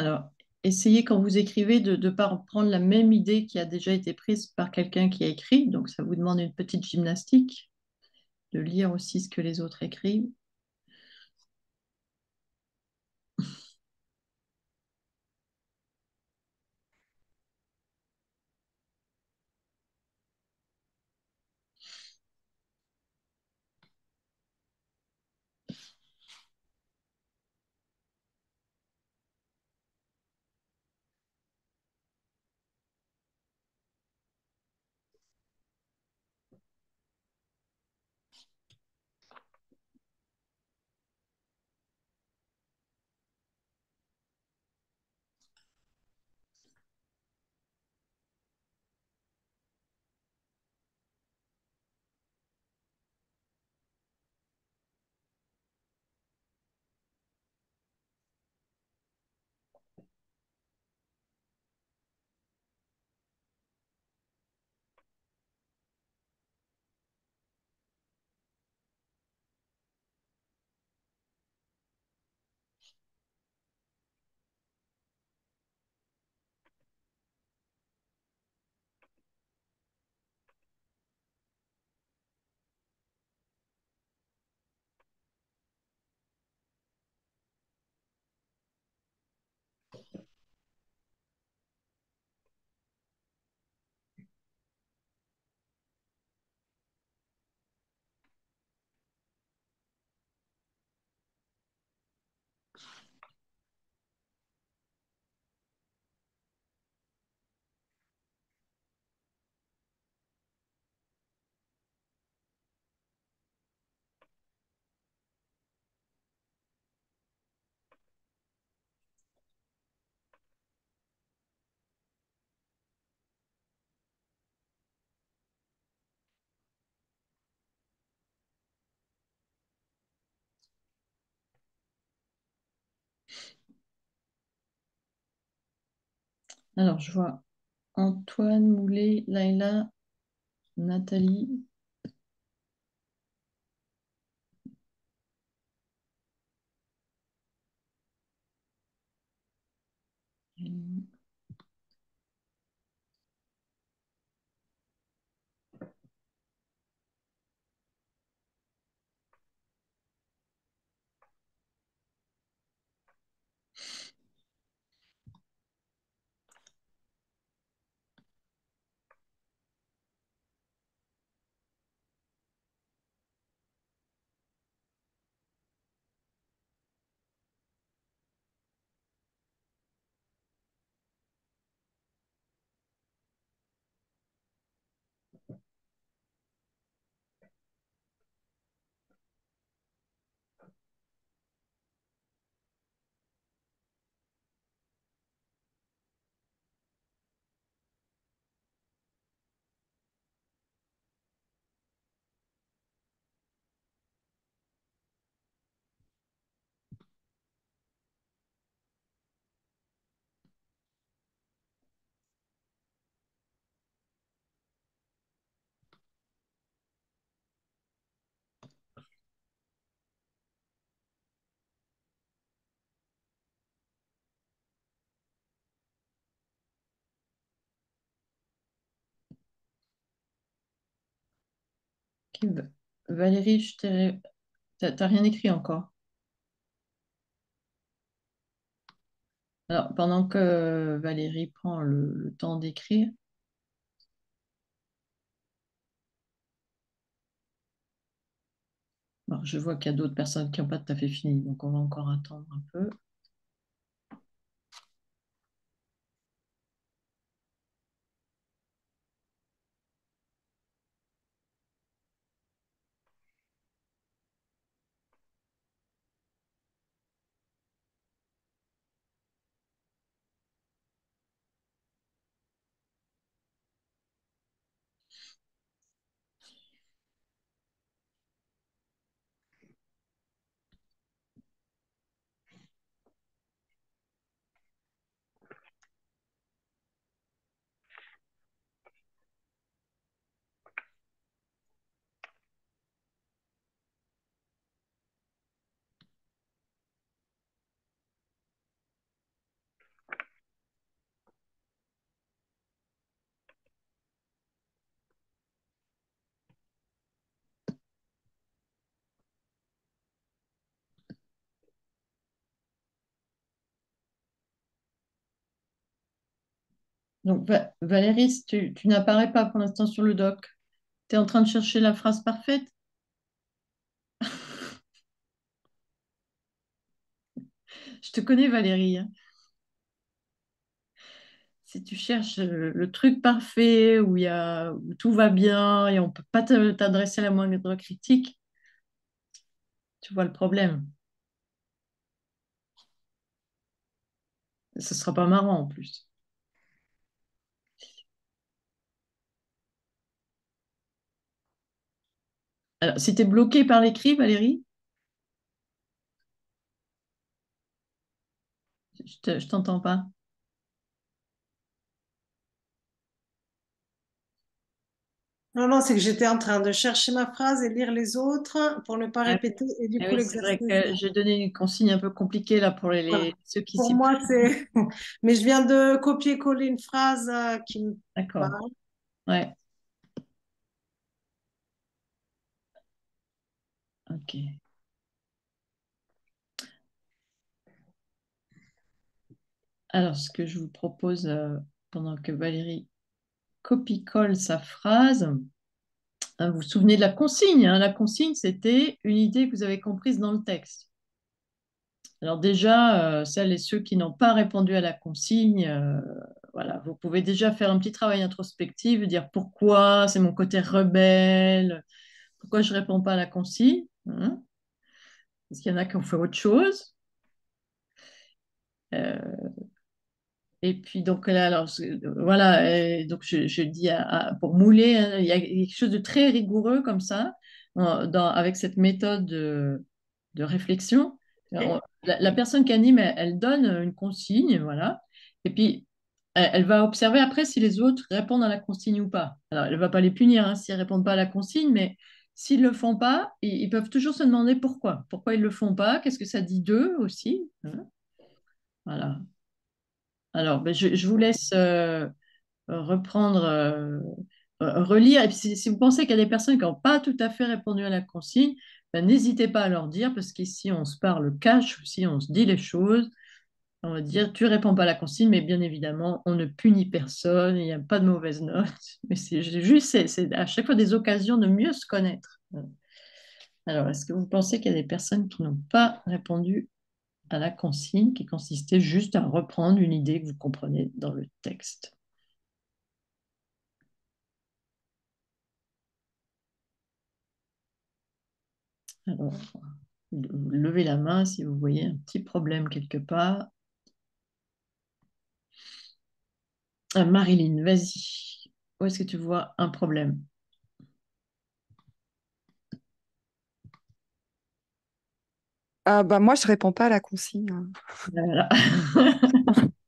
Alors, essayez quand vous écrivez de ne pas prendre la même idée qui a déjà été prise par quelqu'un qui a écrit. Donc, ça vous demande une petite gymnastique, de lire aussi ce que les autres écrivent. Alors, je vois Antoine, Moulet, Laila, Nathalie. Valérie, je t'ai- t'as t'as rien écrit encore. Alors, pendant que Valérie prend le, temps d'écrire, je vois qu'il y a d'autres personnes qui n'ont pas tout à fait fini, donc on va encore attendre un peu. Donc, Va- Valérie, tu, n'apparais pas pour l'instant sur le doc. Tu es en train de chercher la phrase parfaite? Je te connais, Valérie. hein. Si tu cherches le, le truc parfait, où, où tout va bien et on ne peut pas t'adresser la moindre critique, tu vois le problème. Ce ne sera pas marrant en plus. Alors, es bloqué par l'écrit, Valérie, je je t'entends pas. Non, non, c'est que j'étais en train de chercher ma phrase et lire les autres pour ne pas Ah répéter. Et du coup, oui, c'est vrai que j'ai donné une consigne un peu compliquée là pour les, voilà. ceux qui Pour moi, c'est. Mais je viens de copier-coller une phrase euh, qui me D'accord. parle. Ouais. Alors, ce que je vous propose, euh, pendant que Valérie copie-colle sa phrase, hein, vous vous souvenez de la consigne, hein, la consigne, c'était une idée que vous avez comprise dans le texte. Alors déjà, euh, celles et ceux qui n'ont pas répondu à la consigne, euh, vous pouvez déjà faire un petit travail introspectif, dire pourquoi c'est mon côté rebelle, pourquoi je ne réponds pas à la consigne, hein, parce qu'il y en a qui ont fait autre chose. Euh, et puis donc là, alors voilà, donc je, je dis à- à- pour mouler, hein, il y a quelque chose de très rigoureux comme ça, dans- avec cette méthode de, de réflexion. On- la, la personne qui anime, elle, elle donne une consigne, voilà, et puis elle, elle va observer après si les autres répondent à la consigne ou pas. Alors, elle ne va pas les punir hein, s'ils ne répondent pas à la consigne, mais s'ils ne le font pas, ils, peuvent toujours se demander pourquoi. Pourquoi ils ne le font pas? Qu'est-ce que ça dit d'eux aussi hein? Voilà. Alors, ben, je, vous laisse euh, reprendre, euh, relire. Et si vous pensez qu'il y a des personnes qui n'ont pas tout à fait répondu à la consigne, ben, n'hésitez pas à leur dire, parce qu'ici, on se parle cash aussi, on se dit les choses. On va dire, tu réponds pas à la consigne, mais bien évidemment, on ne punit personne, il n'y a pas de mauvaise note. Mais c'est juste, c'est- à chaque fois des occasions de mieux se connaître. Alors, est-ce que vous pensez qu'il y a des personnes qui n'ont pas répondu à la consigne, qui consistait juste à reprendre une idée que vous comprenez dans le texte? Alors, levez la main si vous voyez un petit problème quelque part. Ah, Marilyn, vas-y. Où est-ce que tu vois un problème? Ah bah moi je réponds pas à la consigne. hein. Voilà.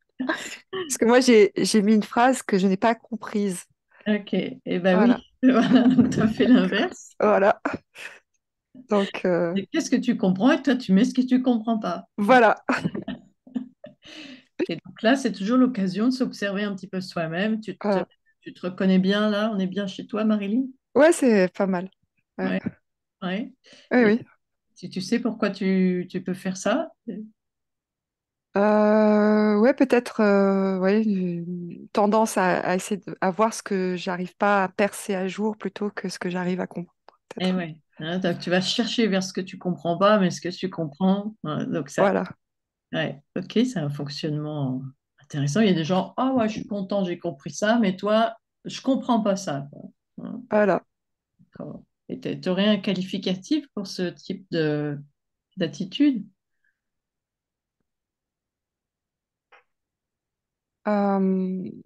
Parce que moi j'ai mis une phrase que je n'ai pas comprise. Ok, eh ben Voilà. oui, voilà, tu as fait l'inverse. Voilà. Donc euh, Et Qu'est-ce que tu comprends? Et toi tu mets ce que tu comprends pas. voilà. Et donc là, c'est toujours l'occasion de s'observer un petit peu soi-même. Tu te, Voilà. tu te reconnais bien là? On est bien chez toi, Marilyn? Ouais, c'est pas mal. Ouais. Ouais, ouais. Oui, Et oui. tu, sais pourquoi tu, tu peux faire ça? Euh, ouais, peut-être euh, ouais, une tendance à, à essayer de, à voir ce que j'arrive pas à percer à jour plutôt que ce que j'arrive à comprendre. Eh Peut-être. ouais. Hein, donc tu vas chercher vers ce que tu comprends pas, mais ce que tu comprends. hein, donc ça, Voilà. Ouais, ok, c'est un fonctionnement intéressant. Il y a des gens, ah ouais, je suis content, j'ai compris ça, mais toi, je comprends pas ça. Hein, Voilà. Et tu aurais un qualificatif pour ce type de d'attitude? Euh,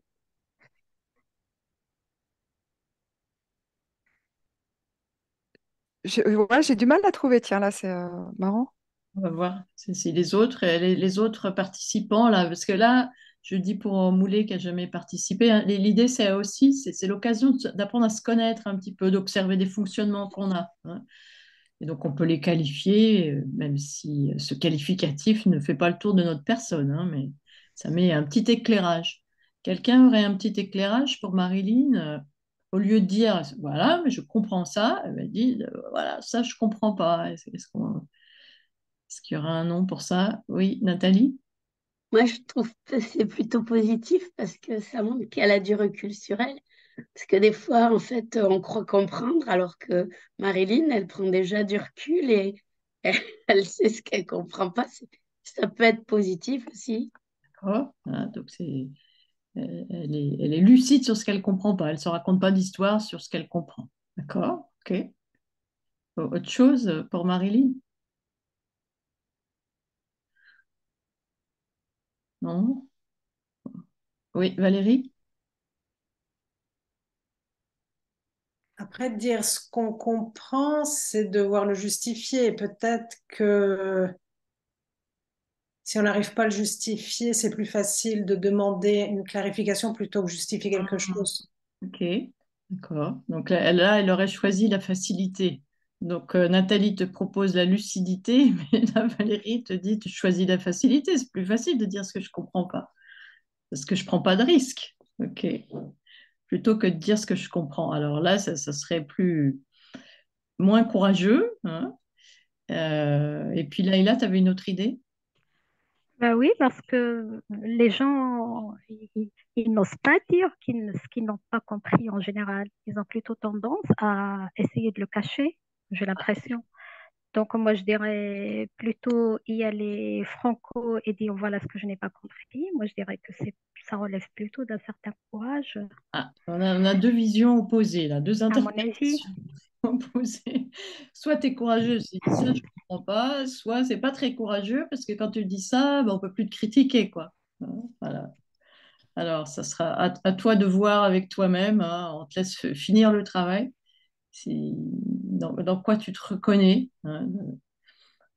j'ai ouais, j'ai du mal à trouver. Tiens, là, c'est euh, marrant. On va voir. C'est les autres, euh, les, autres participants là, parce que là, je dis pour Moulet qui a jamais participé, hein, l'idée c'est aussi, c'est l'occasion d'apprendre à se connaître un petit peu, d'observer des fonctionnements qu'on a. hein. Et donc on peut les qualifier, euh, même si euh, ce qualificatif ne fait pas le tour de notre personne, hein, mais ça met un petit éclairage. Quelqu'un aurait un petit éclairage pour Marilyn, au lieu de dire voilà, mais je comprends ça, elle euh, voilà, ça je comprends pas. Est-ce qu'il y aura un nom pour ça? Oui, Nathalie? Moi, je trouve que c'est plutôt positif parce que ça montre qu'elle a du recul sur elle. Parce que des fois, en fait, on croit comprendre alors que Marilyn, elle prend déjà du recul et elle, elle sait ce qu'elle comprend pas. Ça peut être positif aussi. D'accord. Voilà, donc c'est, euh, elle est, elle est lucide sur ce qu'elle comprend pas. Elle se raconte pas d'histoire sur ce qu'elle comprend. D'accord? Ok. Autre chose pour Marilyn? Non? Oui, Valérie? Après, dire ce qu'on comprend, c'est devoir le justifier. Peut-être que si on n'arrive pas à le justifier, c'est plus facile de demander une clarification plutôt que justifier quelque chose. Ok, d'accord. Donc là, elle, là, elle aurait choisi la facilité. Donc euh, Nathalie te propose la lucidité, mais là, Valérie te dit tu choisis la facilité. C'est plus facile de dire ce que je comprends pas, parce que je prends pas de risque. Ok. Plutôt que de dire ce que je comprends. Alors là, ça, serait plus moins courageux. hein. Euh, et puis Laïla, tu avais une autre idée? Ben oui, parce que les gens, ils, n'osent pas dire ne- ce qu'ils n'ont pas compris en général. Ils ont plutôt tendance à essayer de le cacher, j'ai l'impression. Donc, moi, je dirais plutôt y aller franco et dire voilà ce que je n'ai pas compris. Moi, je dirais que ça relève plutôt d'un certain courage, Ah, on a, on a deux visions opposées, là, deux interprétations opposées. Soit tu es courageux, si ça, je ne comprends pas, soit c'est pas très courageux, parce que quand tu dis ça, ben, on peut plus te critiquer, quoi. Hein, Voilà. Alors, ça sera à, à toi de voir avec toi-même, hein, on te laisse finir le travail, dans, quoi tu te reconnais. hein.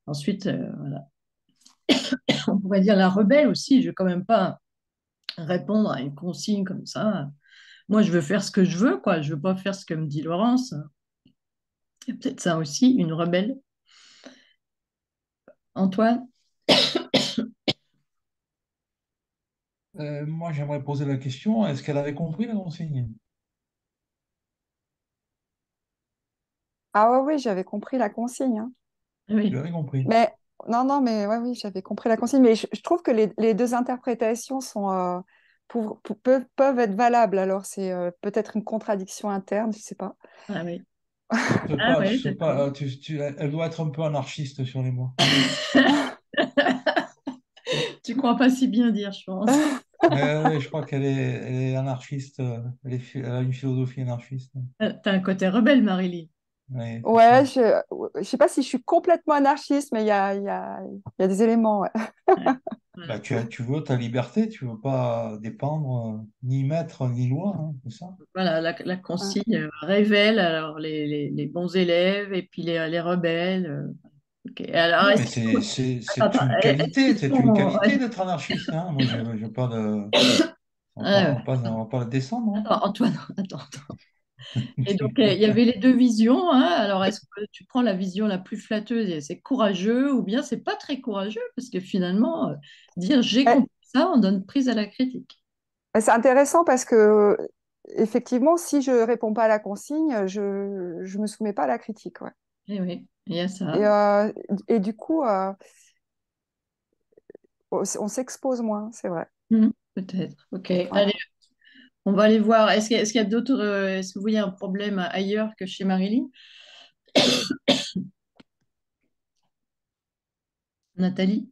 Ensuite, euh, voilà. On pourrait dire la rebelle aussi, je vais quand même pas répondre à une consigne comme ça. Moi, je veux faire ce que je veux, quoi. Je veux pas faire ce que me dit Laurence. Il a peut-être ça aussi, une rebelle. Antoine? Euh, moi, j'aimerais poser la question, est-ce qu'elle avait compris la consigne? Ah ouais, oui, j'avais compris la consigne. hein. Oui. Tu l'avais compris. Mais non, non, mais ouais, oui, j'avais compris la consigne. Mais je, je trouve que les, les deux interprétations sont, euh, pour- pour- peuvent, peuvent être valables. Alors, c'est euh, peut-être une contradiction interne, je sais pas. Ah oui. Je sais Ah pas, ouais, je sais pas, euh, tu- tu- elle doit être un peu anarchiste sur les mots. Tu crois pas si bien dire, je pense. Ouais, je crois qu'elle est, elle est anarchiste, euh, elle est phi- elle a une philosophie anarchiste. Euh, T'as un côté rebelle, Marilyn. Ouais, Ouais, je, je sais pas si je suis complètement anarchiste, mais il y a, il y a, il y a des éléments. ouais. Bah, tu, as- tu veux ta liberté, tu veux pas dépendre euh, ni maître ni loi, hein, c'est ça? Voilà, la, la consigne euh, révèle alors les, les- les bons élèves et puis les, les rebelles. euh. Ok. Alors, Oui, est-ce mais qu'ils c'est c'est- c'est attends, une qualité, c'est une qualité ouais. d'être anarchiste. Hein. Moi, je je pas de... On va pas, on ouais. va pas, pas le descendre. hein. Attends, Antoine, attends, attends. Et donc, euh, il y avait les deux visions. hein. Alors, est-ce que tu prends la vision la plus flatteuse et c'est courageux ou bien c'est pas très courageux? Parce que finalement, euh, dire j'ai Eh, compris ça, on donne prise à la critique. C'est intéressant parce que, effectivement, si je réponds pas à la consigne, je je me soumets pas à la critique. Ouais. Et oui, il y a Et, ça. euh, et du coup, euh, on s'expose moins, c'est vrai. Hmm, peut-être. Ok, allez, on va aller voir. Est-ce qu'il y a, y d'autres. euh, Est-ce que vous voyez un problème ailleurs que chez Marilyn? Nathalie?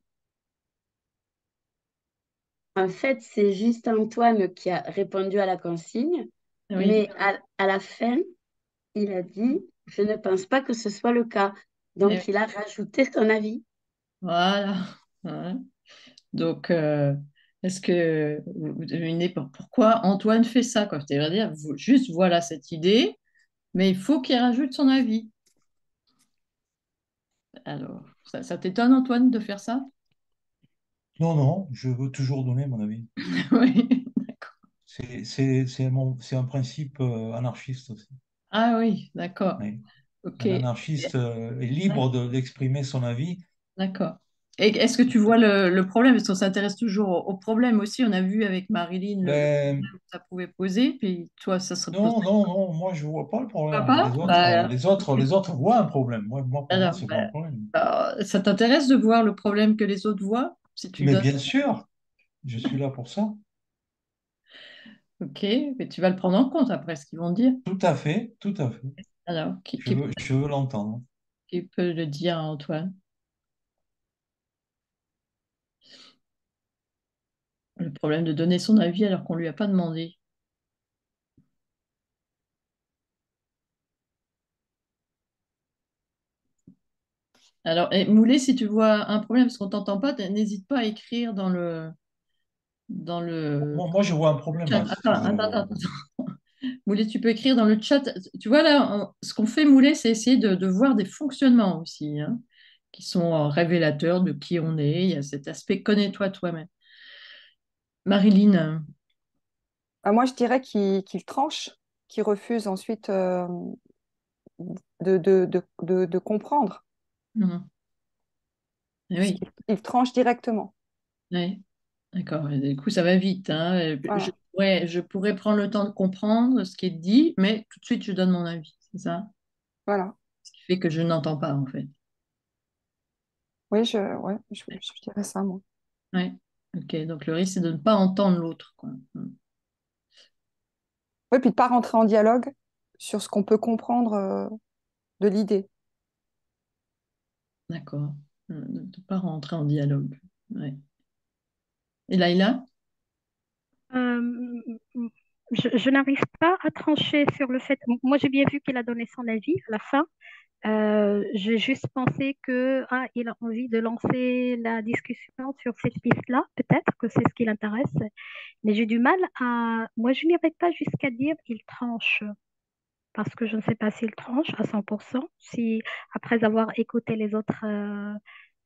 En fait, c'est juste Antoine qui a répondu à la consigne, Oui, mais à, à la fin, il a dit, je ne pense pas que ce soit le cas. Eh Donc, oui. il a rajouté son avis. voilà. Ouais. Donc, euh, est-ce que vous devinez pour- pourquoi Antoine fait ça, quoi? C'est-à-dire, juste voilà cette idée, mais il faut qu'il rajoute son avis. Alors, ça, ça t'étonne, Antoine, de faire ça? Non, non, je veux toujours donner mon avis. Oui, d'accord. C'est un principe euh, anarchiste aussi. Ah oui, d'accord. Oui. Ok, Un anarchiste euh, est libre de- d'exprimer son avis. d'accord. Est-ce que tu vois le, le problème? Parce qu'on s'intéresse toujours au, problème aussi. On a vu avec Marilyn le, le Ben, problème que ça pouvait poser, puis toi, ça se pose non, non, non, moi je vois pas le pas? problème. Les autres, Bah, euh, les autres, les autres voient un problème. Moi, moi pour pas un problème. alors, ça t'intéresse de voir le problème que les autres voient? Si tu Mais bien sûr, je suis là pour ça. Ok, mais tu vas le prendre en compte après ce qu'ils vont dire. Tout à fait, tout à fait. Alors, qui, Je qui, veux, je veux l'entendre. qui peut le dire Antoine? Le problème de donner son avis alors qu'on lui a pas demandé. Alors, et Moulet, si tu vois un problème parce qu'on t'entend pas, n'hésite pas à écrire dans le dans le Moi, moi, je vois un problème là. Attends, attends, attends, attends. Moulet, tu peux écrire dans le chat. Tu vois là, on- ce qu'on fait, Moulet, c'est essayer de, de voir des fonctionnements aussi, hein, qui sont euh, révélateurs de qui on est. Il y a cet aspect connais-toi toi-même. Marilyn, Ah, moi, je dirais qu'il tranche, qu'il refuse ensuite euh, de, de, de, de, de comprendre. oui, Il, il tranche directement. oui, d'accord. Du coup, ça va vite. hein. Je pourrais, je pourrais prendre le temps de comprendre ce qui est dit, mais tout de suite, je donne mon avis. C'est ça? Voilà. Ce qui fait que je n'entends pas, en fait. Oui, je, ouais, je, je dirais ça, moi. Ouais. Ok, donc le risque, c'est de ne pas entendre l'autre. Hum. Oui, puis de pas rentrer en dialogue sur ce qu'on peut comprendre euh, de l'idée. D'accord. Euh, De ne pas rentrer en dialogue. Ouais. Et Laïla? Euh, je, je n'arrive pas à trancher sur le fait. Moi, j'ai bien vu qu'il a donné son avis à la fin. Euh, j'ai juste pensé que ah, il a envie de lancer la discussion sur cette piste-là. Peut-être que c'est ce qui l'intéresse. Mais j'ai du mal à. Moi, je n'irai pas jusqu'à dire il tranche. Parce que je ne sais pas s'il tranche à 100%. Si, après avoir écouté les autres, euh,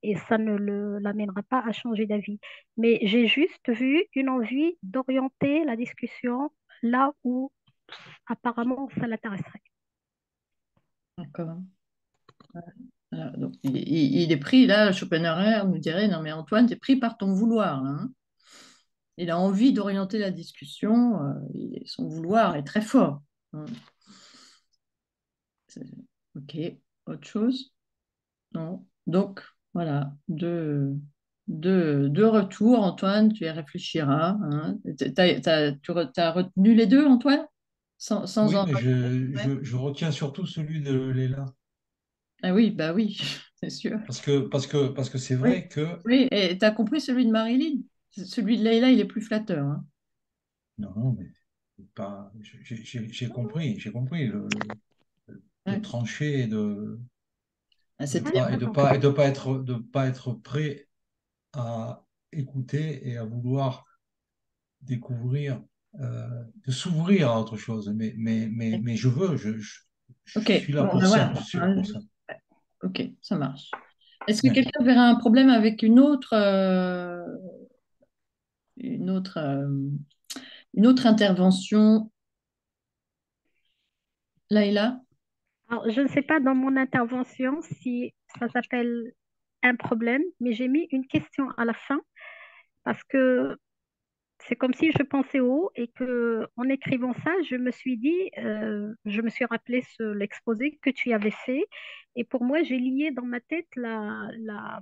et ça ne l'amènera pas à changer d'avis. Mais j'ai juste vu une envie d'orienter la discussion là où apparemment ça l'intéresserait. D'accord. Donc, il, est pris, là, Schopenhauer nous dirait, non mais Antoine, tu es pris par ton vouloir. là, hein. Il a envie d'orienter la discussion, euh, son vouloir est très fort. hein. C'est- Ok, autre chose? Non. Donc, voilà, de, de, de retour, Antoine, tu y réfléchiras. hein. Tu as retenu les deux, Antoine? Sans, sans Oui, en mais je, Ouais. je, je retiens surtout celui de Léla. Ah oui, bah oui, c'est sûr. Parce que parce que parce que c'est vrai que Oui, et tu as compris celui de Marilyn? Celui de Leïla, il est plus flatteur. hein. non, non, mais pas j'ai j'ai compris, j'ai compris le, le- Ouais. trancher et de Ah, de pas et de pas et de pas être de pas être prêt à écouter et à vouloir découvrir euh, de s'ouvrir à autre chose. Mais mais mais mais je veux, je, je, je Ok, suis là bon, pour ben ça, voilà. je suis là pour ça. Ok, ça marche. Est-ce que Ouais. quelqu'un verrait un problème avec une autre, euh, une autre, euh, une autre intervention? Laïla? Alors, je ne sais pas dans mon intervention si ça s'appelle un problème, mais j'ai mis une question à la fin parce que c'est comme si je pensais haut et que en écrivant ça, je me suis dit, euh, je me suis rappelé ce, l'exposé que tu avais fait et pour moi, j'ai lié dans ma tête la, la,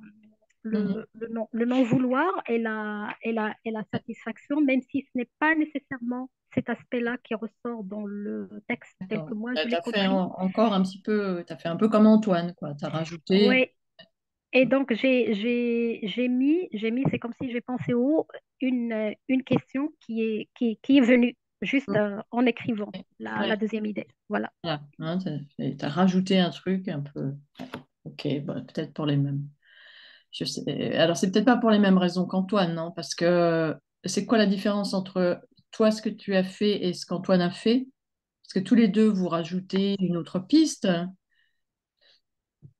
Mhm. le, le non, le non-vouloir et la, et, la, et la satisfaction, même si ce n'est pas nécessairement cet aspect-là qui ressort dans le texte tel que moi Tu je l'ai as fait encore un petit peu, tu as fait un peu comme Antoine, quoi. Tu as rajouté. Oui, et donc j'ai j'ai j'ai mis j'ai mis c'est comme si j'ai pensé haut une euh, une question qui est qui, qui est venue juste euh, en écrivant la, Ouais. la deuxième idée. Voilà. Hein, tu as rajouté un truc un peu. Ok, bon, peut-être pour les mêmes. Je sais. Alors, c'est peut-être pas pour les mêmes raisons qu'Antoine, non? Parce que c'est quoi la différence entre toi, ce que tu as fait et ce qu'Antoine a fait? Parce que tous les deux, vous rajoutez une autre piste.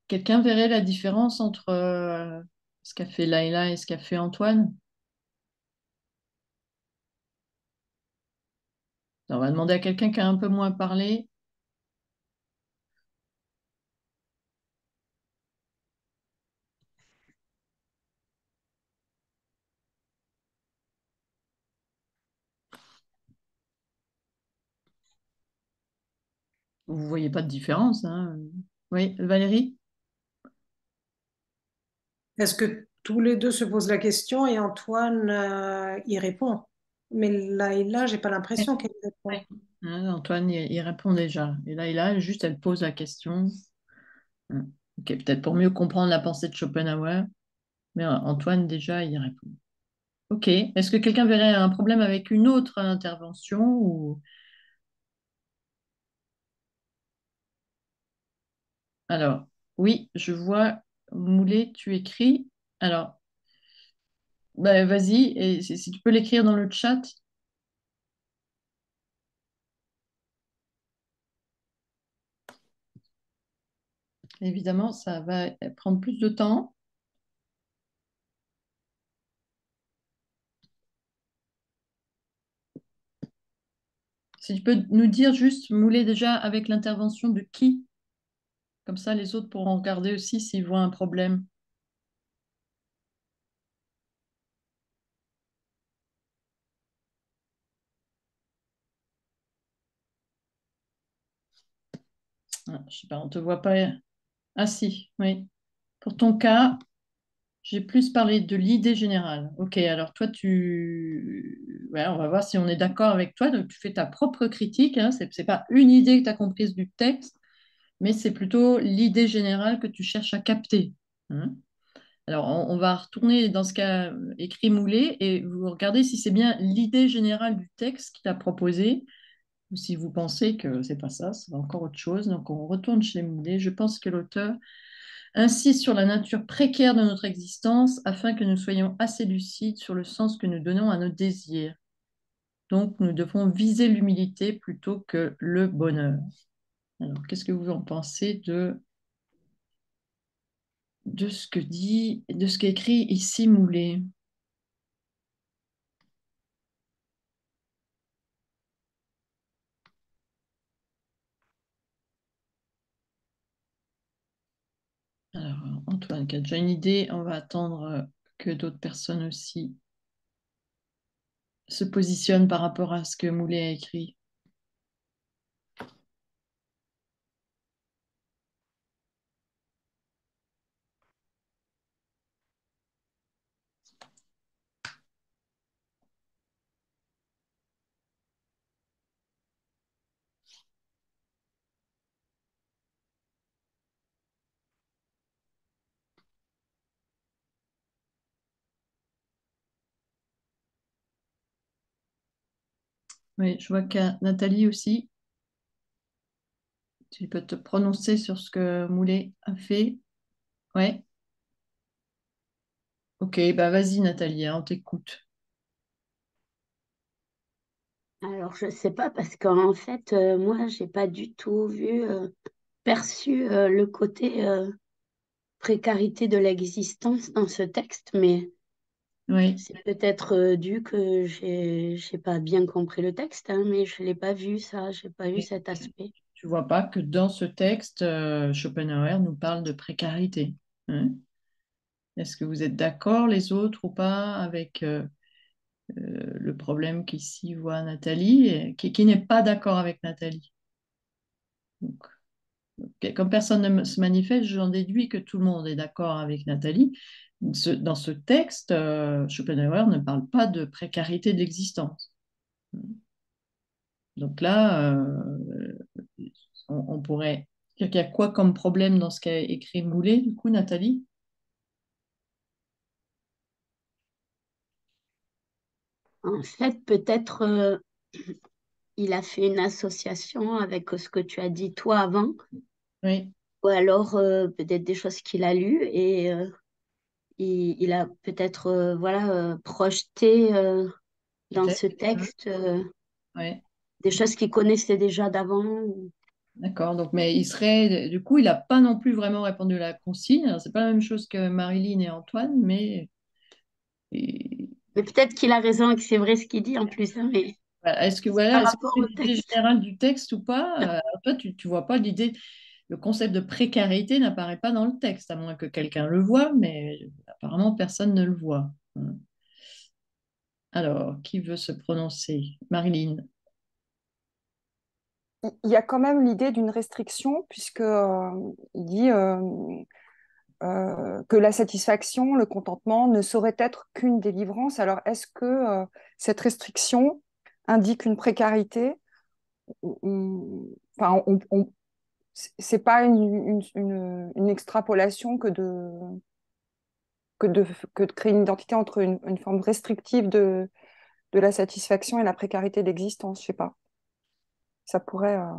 Quelqu'un verrait la différence entre euh, ce qu'a fait Laïla et ce qu'a fait Antoine? On va demander à quelqu'un qui a un peu moins parlé. Vous voyez pas de différence, hein? Oui, Valérie? Est-ce que tous les deux se posent la question et Antoine euh, y répond? Mais là, j'ai pas l'impression qu'elle répond. Hein, Antoine, il répond déjà. Et Laïla, juste, elle pose la question. Hein. Ok, peut-être pour mieux comprendre la pensée de Schopenhauer. Mais euh, Antoine, déjà, il répond. Ok. Est-ce que quelqu'un verrait un problème avec une autre intervention ou... Alors, oui, je vois, Moulet, tu écris. Alors, bah, vas-y, et si, si tu peux l'écrire dans le chat. Évidemment, ça va prendre plus de temps. Si tu peux nous dire juste, Moulet, déjà avec l'intervention de qui? Comme ça, les autres pourront regarder aussi s'ils voient un problème. Ah, je sais pas, on te voit pas. Ah si, oui. Pour ton cas, j'ai plus parlé de l'idée générale. Ok, alors toi, tu... Ouais, on va voir si on est d'accord avec toi. Donc, tu fais ta propre critique. Hein. C'est c'est pas une idée que tu as comprise du texte, mais c'est plutôt l'idée générale que tu cherches à capter. hein. Alors, on, va retourner dans ce qu'a écrit Moulet et vous regardez si c'est bien l'idée générale du texte qu'il a proposé ou si vous pensez que c'est pas ça, c'est encore autre chose. Donc, on retourne chez Moulet. Je pense que l'auteur insiste sur la nature précaire de notre existence afin que nous soyons assez lucides sur le sens que nous donnons à nos désirs. Donc, nous devons viser l'humilité plutôt que le bonheur. Alors, qu'est-ce que vous en pensez de, de ce que dit, de ce qu'écrit ici Moulet? Alors, Antoine qui a déjà une idée, on va attendre que d'autres personnes aussi se positionnent par rapport à ce que Moulet a écrit. Oui, je vois qu'il Nathalie aussi. Tu peux te prononcer sur ce que Moulet a fait. Ouais. Ok, bah vas-y Nathalie, hein, on t'écoute. Alors, je ne sais pas parce qu'en fait, euh, moi, j'ai pas du tout vu, euh, perçu euh, le côté précarité de l'existence dans ce texte, mais Oui. c'est peut-être dû que j'ai j'ai pas bien compris le texte, hein, mais je l'ai pas vu ça, j'ai pas vu cet aspect. Tu vois pas que dans ce texte, Schopenhauer nous parle de précarité. hein? Est-ce que vous êtes d'accord les autres ou pas avec le problème qu'ici voit Nathalie, et qui, qui n'est pas d'accord avec Nathalie? Donc, Comme personne ne se manifeste, j'en déduis que tout le monde est d'accord avec Nathalie. Ce- dans ce texte, euh, Schopenhauer ne parle pas de précarité de l'existence. Donc là, euh, on, on pourrait dire qu'il y a quoi comme problème dans ce qu'a écrit Moulet, du coup, Nathalie? En fait, peut-être euh, il a fait une association avec ce que tu as dit toi avant, Oui, ou alors euh, peut-être des choses qu'il a lues et euh, il, il a peut-être euh, voilà euh, projeté euh, dans peut-être. ce texte Ouais. des choses qu'il connaissait déjà d'avant. ou- D'accord, donc mais il serait, du coup, il n'a pas non plus vraiment répondu à la consigne. Alors, c'est pas la même chose que Marilyn et Antoine, mais et- Mais peut-être qu'il a raison et que c'est vrai ce qu'il dit en plus, hein, mais voilà. Est-ce que voilà, est-ce que c'est générale du texte ou pas? Euh, toi, tu, tu vois pas l'idée, le concept de précarité n'apparaît pas dans le texte, à moins que quelqu'un le voit, mais apparemment personne ne le voit. Alors, qui veut se prononcer? Marilyn. Il y a quand même l'idée d'une restriction, puisque euh, il dit euh, euh, que la satisfaction, le contentement ne saurait être qu'une délivrance. Alors, est-ce que cette restriction indique une précarité? on, on- c'est pas une, une, une- une extrapolation que de, que de, que de créer une identité entre une, forme restrictive de, de la satisfaction et la précarité d'existence. Je sais pas. Ça pourrait. euh,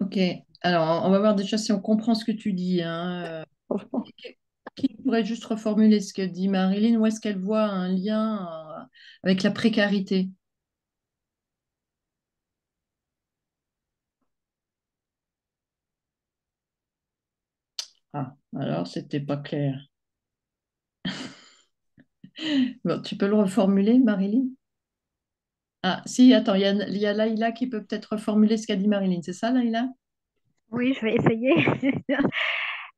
Ok, alors on va voir déjà si on comprend ce que tu dis. hein. Euh, Qui qui pourrait juste reformuler ce que dit Marilyn? Où est-ce qu'elle voit un lien euh, avec la précarité? Ah, alors c'était pas clair. Bon, tu peux le reformuler, Marilyn? Ah, si, attends, il y a, Laïla qui peut peut-être reformuler ce qu'a dit Marilyn. C'est ça, Laïla? Oui, je vais essayer.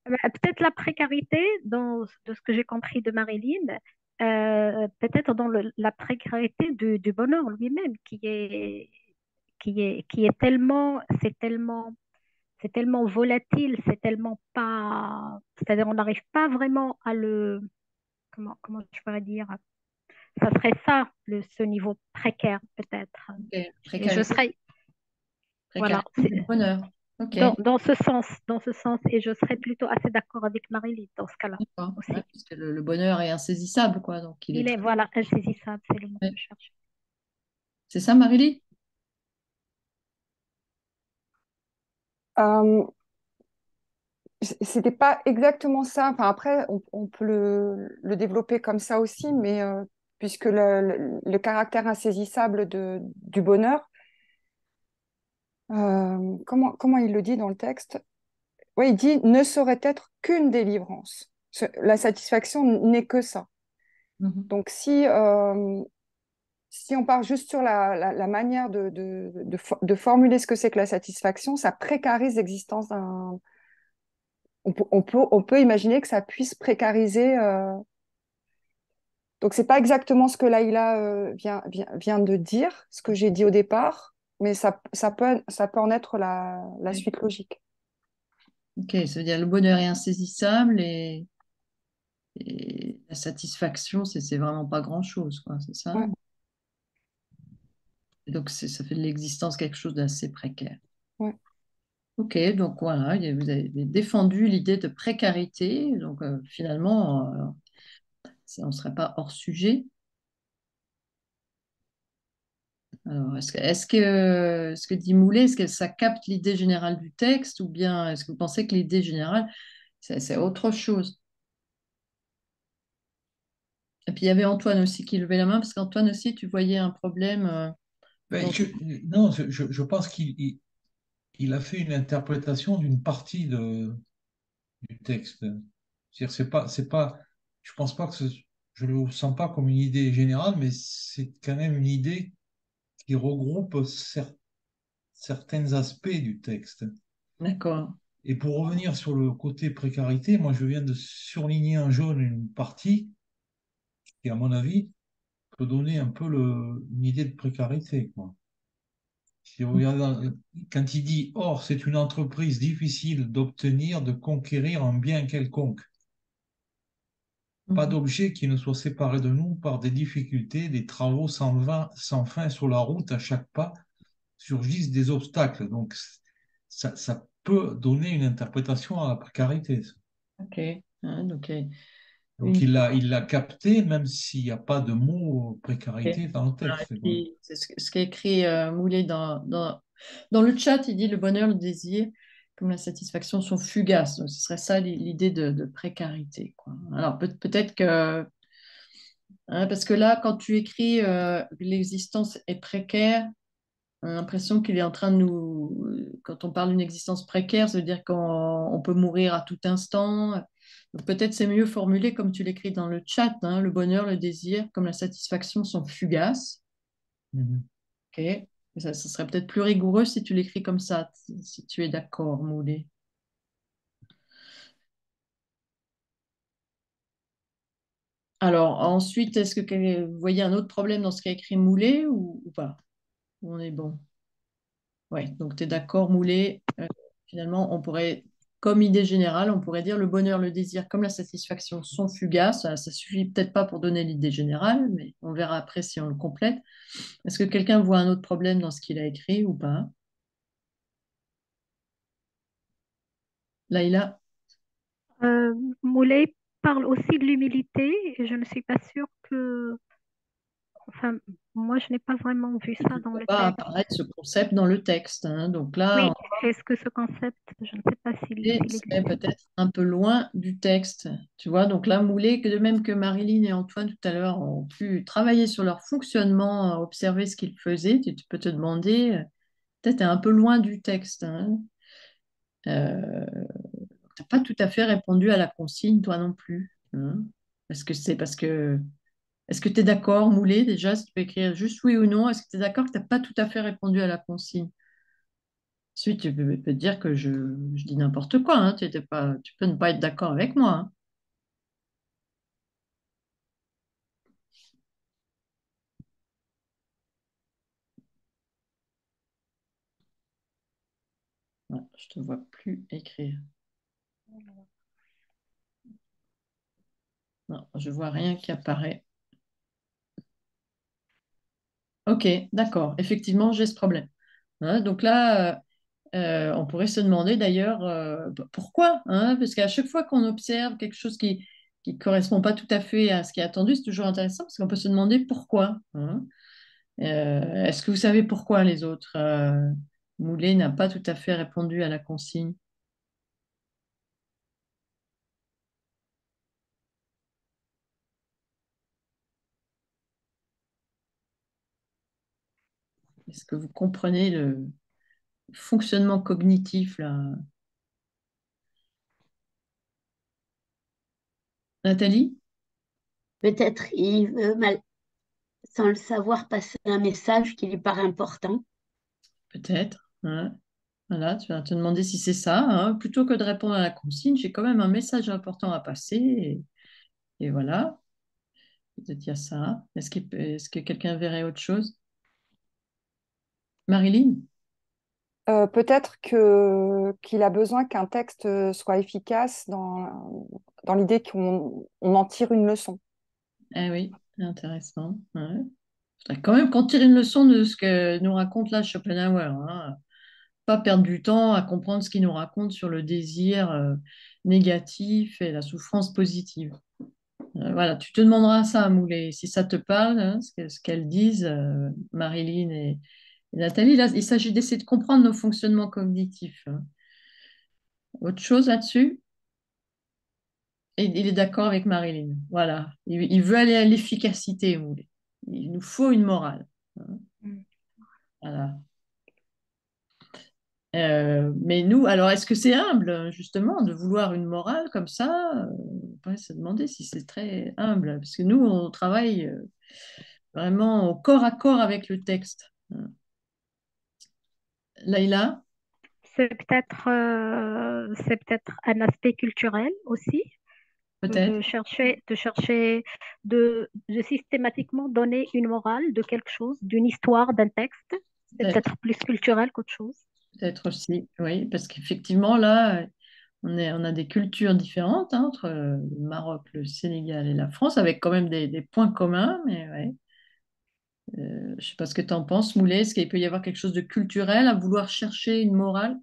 Bah, Peut-être la précarité, de ce que j'ai compris de Marilyn, euh, peut-être dans la précarité du, du bonheur lui-même, qui est, qui est, qui est tellement, c'est tellement, c'est tellement volatile, c'est tellement pas, c'est-à-dire on n'arrive pas vraiment à le, comment, comment je pourrais dire, ça serait ça, le, ce niveau précaire peut-être. Ok, Et je serais, voilà, c'est- du bonheur. Ok, dans, dans ce sens, dans ce sens, et je serais plutôt assez d'accord avec Marilyn dans ce cas-là aussi. Ouais, parce que le, le bonheur est insaisissable, quoi. Donc il est Il est, voilà, insaisissable, c'est le mot que Ouais. je cherche. C'est ça, Marilyn? Euh, c- c'était pas exactement ça. Enfin, après, on, on peut le, le développer comme ça aussi, mais euh, puisque le, le- le caractère insaisissable de, du bonheur, euh, comment, comment il le dit dans le texte? Oui, il dit ne saurait être qu'une délivrance. La satisfaction n'est que ça. Mhm. Donc, si, euh, si on part juste sur la, la, la manière de, de, de, de, formuler ce que c'est que la satisfaction, ça précarise l'existence d'un. On peut, on, peut, on peut imaginer que ça puisse précariser. Euh... Donc, c'est pas exactement ce que Laïla euh, vient, vient, vient, de dire, ce que j'ai dit au départ, mais ça, ça, peut, ça peut en être la, la suite logique. Ok, ça veut dire le bonheur est insaisissable et, et la satisfaction, c'est vraiment pas grand-chose, c'est ça? Ouais. Donc, ça fait de l'existence quelque chose d'assez précaire. Ouais. Ok, donc voilà, vous avez défendu l'idée de précarité. Donc, euh, finalement, euh, on ne serait pas hors sujet. Alors, est-ce que, est-ce que ce que dit Moulet, est-ce que ça capte l'idée générale du texte ou bien est-ce que vous pensez que l'idée générale, c'est c'est autre chose? Et puis, il y avait Antoine aussi qui levait la main parce qu'Antoine aussi, tu voyais un problème. Ben, je- non, je, je pense qu'il il, il a fait une interprétation d'une partie de, du texte. C'est-à-dire, c'est pas, c'est pas, je pense pas que ce- je le sens pas comme une idée générale, mais c'est quand même une idée qui regroupe cer- certains aspects du texte. D'accord. Et pour revenir sur le côté précarité, moi je viens de surligner en jaune une partie qui, à mon avis, peut donner un peu le, une idée de précarité, quoi. Si vous regardez dans- quand il dit Or, c'est une entreprise difficile d'obtenir, de conquérir un bien quelconque. Pas Mhm. d'objet qui ne soit séparé de nous par des difficultés, des travaux sans, vain- sans fin sur la route, à chaque pas surgissent des obstacles. Donc, ça, ça peut donner une interprétation à la précarité. Ok. Hein, donc, euh, Donc, il l'a il capté, même s'il n'y a pas de mot précarité dans le texte. c'est ce, ce qu'a écrit euh, Moulet dans, dans, dans le chat, il dit le bonheur, le désir, comme la satisfaction sont fugaces. Donc, ce serait ça l'i- l'idée de, de précarité, quoi. Alors, peut- peut-être que, hein, parce que là, quand tu écris euh, l'existence est précaire, on a l'impression qu'il est en train de nous. Quand on parle d'une existence précaire, ça veut dire qu'on on peut mourir à tout instant. Peut-être c'est mieux formulé comme tu l'écris dans le chat. hein, le bonheur, le désir, comme la satisfaction sont fugaces. Mhm. Ok. Ça, ça serait peut-être plus rigoureux si tu l'écris comme ça, si, tu es d'accord, Moulet. Alors, ensuite, est-ce que vous voyez un autre problème dans ce qu'a écrit Moulet ou, ou pas? On est bon? Oui, donc tu es d'accord, Moulet. Euh, finalement, on pourrait, comme idée générale, on pourrait dire le bonheur, le désir, comme la satisfaction sont fugaces. Ça, ça suffit peut-être pas pour donner l'idée générale, mais on verra après si on le complète. Est-ce que quelqu'un voit un autre problème dans ce qu'il a écrit ou pas? Laïla? Euh, Moulet parle aussi de l'humilité et je ne suis pas sûre que... Enfin, moi, je n'ai pas vraiment vu ça dans le pas texte. apparaître ce concept dans le texte. hein. Donc là, Oui, est-ce que ce concept, je ne sais pas s'il existe. peut-être un peu loin du texte. Tu vois, donc là, Moulet, que de même que Marilyn et Antoine tout à l'heure ont pu travailler sur leur fonctionnement, observer ce qu'ils faisaient, tu, tu peux te demander, peut-être un peu loin du texte. Hein. Euh, t'as pas tout à fait répondu à la consigne, toi non plus. hein. Est-ce que c'est parce que... Est-ce que tu es d'accord, Moulet, déjà, si tu peux écrire juste oui ou non, est-ce que tu es d'accord que tu n'as pas tout à fait répondu à la consigne? Ensuite, tu peux, peux dire que je, je dis n'importe quoi, hein, tu étais pas, tu peux ne pas être d'accord avec moi. hein. Je te vois plus écrire. Non, je vois rien qui apparaît. Ok, d'accord. Effectivement, j'ai ce problème. Hein, donc là, euh, euh, on pourrait se demander d'ailleurs euh, pourquoi, hein, parce qu'à chaque fois qu'on observe quelque chose qui qui correspond pas tout à fait à ce qui est attendu, c'est toujours intéressant parce qu'on peut se demander pourquoi. hein. Est-ce que vous savez pourquoi les autres Moulet n'a pas tout à fait répondu à la consigne? Est-ce que vous comprenez le fonctionnement cognitif là? Nathalie? Peut-être il veut, mal, sans le savoir, passer un message qui lui paraît important. Peut-être. Voilà, tu vas te demander si c'est ça. hein. Plutôt que de répondre à la consigne, j'ai quand même un message important à passer. Et, et voilà, peut-être il y a ça. Est-ce que quelqu'un verrait autre chose? Marilyn? Euh, peut-être que qu'il a besoin qu'un texte soit efficace dans, dans l'idée qu'on on en tire une leçon. Eh oui, intéressant. Ouais. Quand même qu'on tire une leçon de ce que nous raconte là Schopenhauer. hein. Pas perdre du temps à comprendre ce qu'il nous raconte sur le désir euh, négatif et la souffrance positive. Euh, voilà, tu te demanderas ça, Moulet, si ça te parle, hein, ce que- ce qu'elles disent, euh, Marilyn et Nathalie. Là, il s'agit d'essayer de comprendre nos fonctionnements cognitifs. Autre chose là-dessus? Et il est d'accord avec Marilyn. Voilà, il, veut aller à l'efficacité. Il nous faut une morale. Mm. Voilà. Euh, mais nous, alors est-ce que c'est humble, justement, de vouloir une morale comme ça? On pourrait se demander si c'est très humble, parce que nous, on travaille euh, vraiment au corps à corps avec le texte. Laïla? C'est peut-être euh, peut-être un aspect culturel aussi, Peut-être. de chercher, de chercher, de, de systématiquement donner une morale de quelque chose, d'une histoire, d'un texte. C'est Peut-être. plus culturel qu'autre chose. Peut-être aussi, oui, parce qu'effectivement, là, on est, on a des cultures différentes hein, entre le Maroc, le Sénégal et la France, avec quand même des, des points communs, mais ouais. Euh, je ne sais pas ce que tu en penses, Moulet. Est-ce qu'il peut y avoir quelque chose de culturel à vouloir chercher une morale?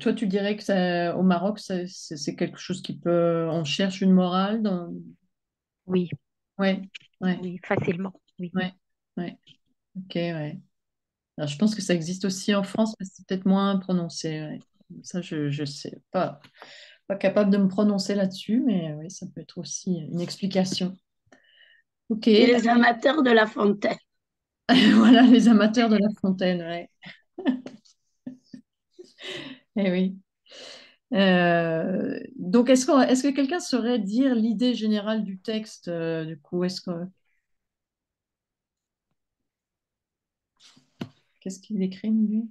Toi, tu dirais que ça, au Maroc, c'est quelque chose qui peut. On cherche une morale dans... Oui, Ouais, ouais, oui, facilement. Oui. ouais, ouais. Ok, ouais. Alors, je pense que ça existe aussi en France, mais c'est peut-être moins prononcé. ouais. Ça, je, je sais pas, pas capable de me prononcer là-dessus, mais oui, ça peut être aussi une explication. Ok, Et les amateurs de La Fontaine. voilà les amateurs de La Fontaine, ouais. Eh oui. Euh, donc, est-ce que quelqu'un saurait dire l'idée générale du texte, euh, du coup, est-ce que... Qu'est-ce qu'il écrit, lui?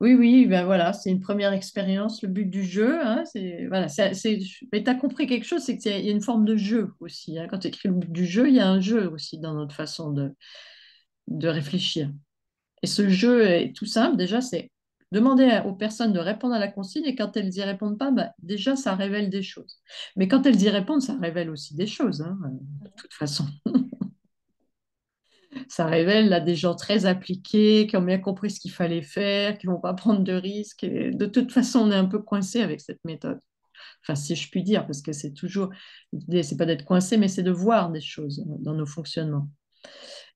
Oui, oui, ben voilà, c'est une première expérience, le but du jeu, hein, c'est, voilà, c'est, mais tu as compris quelque chose, c'est qu'il y a y une forme de jeu aussi, hein. Quand tu écris le but du jeu, il y a un jeu aussi dans notre façon de, de réfléchir. Et ce jeu est tout simple, déjà, c'est demander aux personnes de répondre à la consigne, et quand elles n'y répondent pas, bah, déjà, ça révèle des choses. Mais quand elles y répondent, ça révèle aussi des choses, hein, de toute façon. Ça révèle là des gens très appliqués, qui ont bien compris ce qu'il fallait faire, qui vont pas prendre de risques. De toute façon, on est un peu coincé avec cette méthode. Enfin, si je puis dire, parce que c'est toujours l'idée, c'est pas d'être coincé, mais c'est de voir des choses dans nos fonctionnements.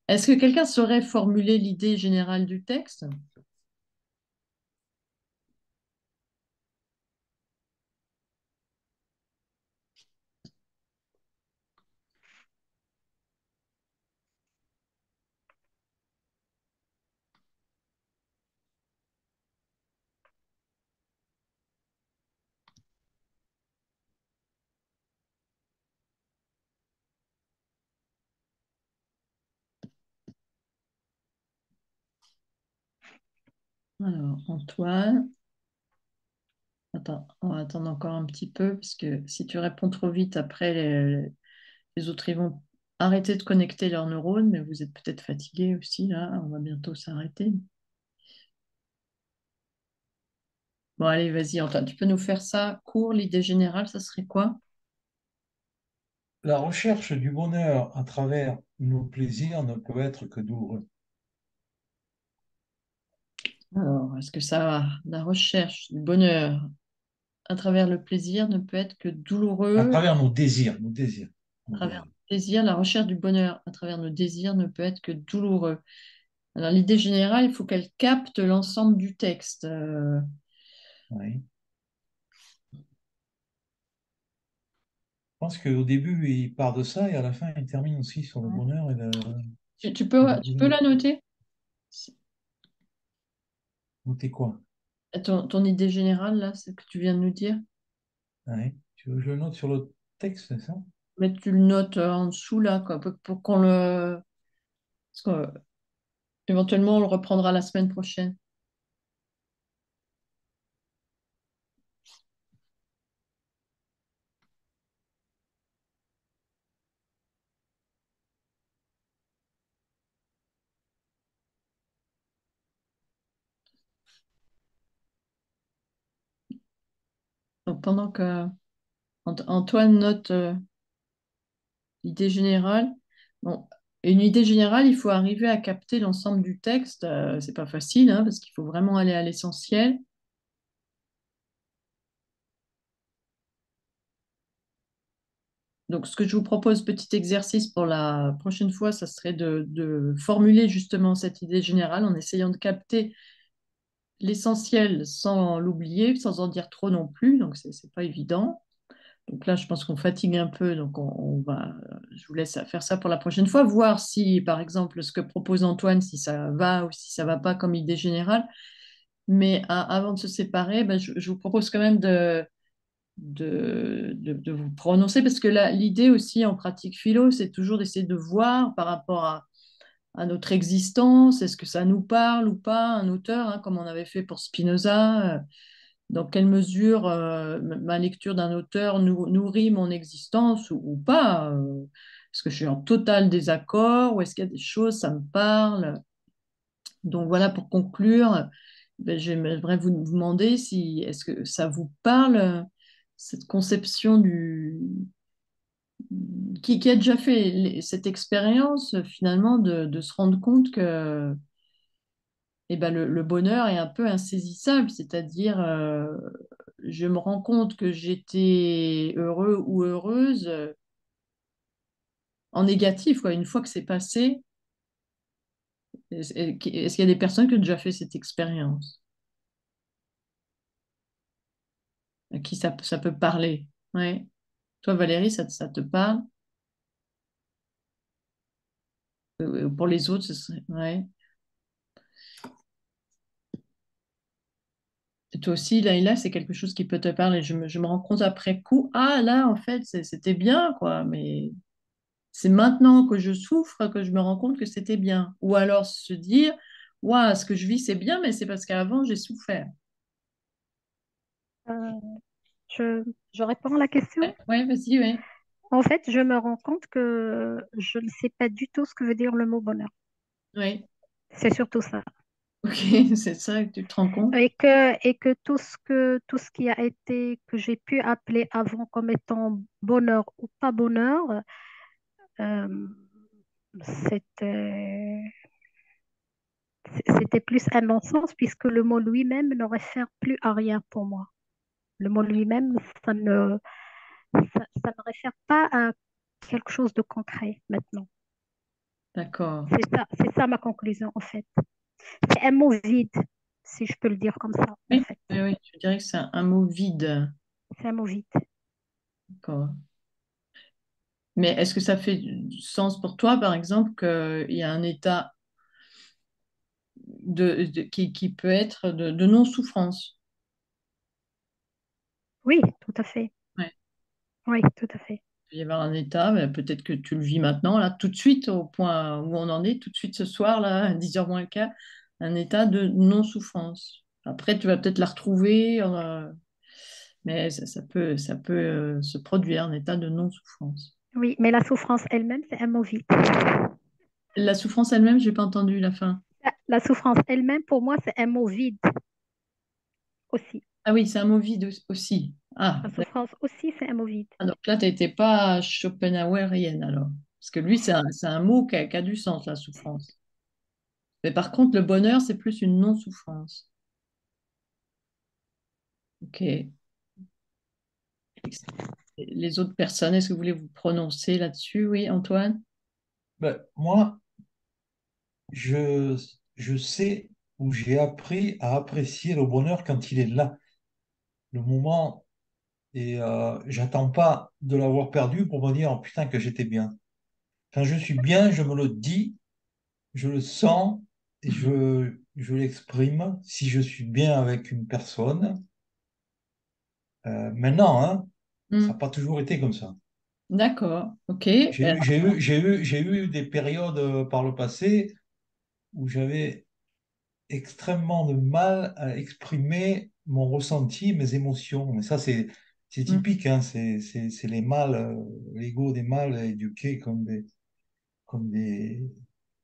Est-ce que quelqu'un saurait formuler l'idée générale du texte? Alors, Antoine. Attends, on va attendre encore un petit peu, parce que si tu réponds trop vite, après, les, autres, vont arrêter de connecter leurs neurones, mais vous êtes peut-être fatigué aussi, là, on va bientôt s'arrêter. Bon, allez, vas-y, Antoine, tu peux nous faire ça court, l'idée générale, ça serait quoi? La recherche du bonheur à travers nos plaisirs ne peut être que douloureux. Alors, est-ce que ça va? La recherche du bonheur à travers le plaisir ne peut être que douloureux? À travers nos désirs, nos désirs. À travers le plaisir, la recherche du bonheur à travers nos désirs ne peut être que douloureux. Alors, l'idée générale, il faut qu'elle capte l'ensemble du texte. Euh, Oui. Je pense qu'au début, il part de ça et à la fin, il termine aussi sur le bonheur et le... tu, tu peux, tu peux la noter? Quoi? Ton, ton idée générale, là, c'est ce que tu viens de nous dire? Oui. Tu veux que je le note sur le texte, c'est ça? Mais tu le notes euh, en dessous, là, quoi, pour, pour qu'on le... Parce que, éventuellement, on le reprendra la semaine prochaine. Donc, pendant que Ant- Antoine note euh, l'idée générale, bon, une idée générale, il faut arriver à capter l'ensemble du texte. euh, c'est pas facile, hein, parce qu'il faut vraiment aller à l'essentiel. Donc, ce que je vous propose, petit exercice pour la prochaine fois, ça serait de formuler justement cette idée générale en essayant de capter l'essentiel sans l'oublier, sans en dire trop non plus. Donc, c'est c'est pas évident. Donc là, je pense qu'on fatigue un peu, donc on, va, je vous laisse faire ça pour la prochaine fois, voir si, par exemple, ce que propose Antoine, si ça va ou si ça va pas comme idée générale. Mais avant de se séparer, ben, je, vous propose quand même de, de, de- de vous prononcer, parce que l'idée aussi en pratique philo, c'est toujours d'essayer de voir par rapport à, à notre existence, est-ce que ça nous parle ou pas, un auteur, hein, comme on avait fait pour Spinoza. euh, dans quelle mesure euh, ma lecture d'un auteur nou- nourrit mon existence ou, pas euh, Est-ce que je suis en total désaccord ou est-ce qu'il y a des choses, ça me parle? Donc voilà, pour conclure, ben, j'aimerais vous demander si est-ce que ça vous parle, cette conception du... Qui, a déjà fait cette expérience finalement de, se rendre compte que eh ben, le, bonheur est un peu insaisissable, c'est-à-dire euh, je me rends compte que j'étais heureux ou heureuse euh, en négatif, quoi. Une fois que c'est passé, est-ce qu'il y a des personnes qui ont déjà fait cette expérience? À qui ça, ça peut parler? Ouais. Toi, Valérie, ça, te- parle? Euh, Pour les autres, ce serait... ouais. Toi aussi, Laïla, c'est quelque chose qui peut te parler. Je me, rends compte après coup, ah là, en fait, c'était bien, quoi, mais c'est maintenant que je souffre que je me rends compte que c'était bien. Ou alors se dire, waouh, ce que je vis, c'est bien, mais c'est parce qu'avant, j'ai souffert. Euh, je, réponds à la question? Ouais, ouais, vas-y, ouais. En fait, je me rends compte que je ne sais pas du tout ce que veut dire le mot bonheur. Ouais, C'est surtout ça. ok, c'est ça que tu te rends compte? Et que, et que tout ce que, tout ce qui a été, que j'ai pu appeler avant comme étant bonheur ou pas bonheur, euh, c'était, c'était plus un non-sens puisque le mot lui-même ne réfère plus à rien pour moi. Le mot lui-même, ça ne, ça, ça ne réfère pas à quelque chose de concret maintenant. D'accord. C'est ça, c'est ça ma conclusion en fait. C'est un mot vide, si je peux le dire comme ça, en Oui, fait. oui, oui, je dirais que c'est un, un mot vide. C'est un mot vide. D'accord. Mais est-ce que ça fait sens pour toi, par exemple, qu'il y a un état de, de- qui, qui peut être de, de non-souffrance? Oui, tout à fait. Ouais. Oui, tout à fait. Il peut y avoir un état, mais peut-être que tu le vis maintenant, là, tout de suite, au point où on en est, tout de suite ce soir, là, à 10h moins le quart, un état de non-souffrance. Après, tu vas peut-être la retrouver, euh, mais ça, ça peut, ça peut euh, se produire, un état de non-souffrance. Oui, mais la souffrance elle-même, c'est un mot vide. La souffrance elle-même, j'ai pas entendu la fin. La, la souffrance elle-même, pour moi, c'est un mot vide aussi. Ah oui, c'est un mot vide au- aussi. Ah, La souffrance aussi, c'est un mot vide. d'accord. donc là, tu n'étais pas Schopenhauerienne alors. Parce que lui, c'est un, c'est un mot qui a, qui a du sens, la souffrance. Mais par contre, le bonheur, c'est plus une non-souffrance. Ok. Les autres personnes, est-ce que vous voulez vous prononcer là-dessus? Oui, Antoine? Ben, moi, je, je sais ou j'ai appris à apprécier le bonheur quand il est là, le moment, et euh, j'attends pas de l'avoir perdu pour me dire, oh, putain, que j'étais bien. Quand je suis bien, je me le dis, je le sens, et je, je l'exprime si je suis bien avec une personne. Euh, maintenant, hein, Hmm. ça n'a pas toujours été comme ça. D'accord, ok. J'ai eu, eu, eu, eu des périodes euh, par le passé où j'avais extrêmement de mal à exprimer mon ressenti, mes émotions. Mais ça, c'est, hmm. typique, hein, c'est, les mâles, euh, l'ego des mâles éduqués comme des, comme des,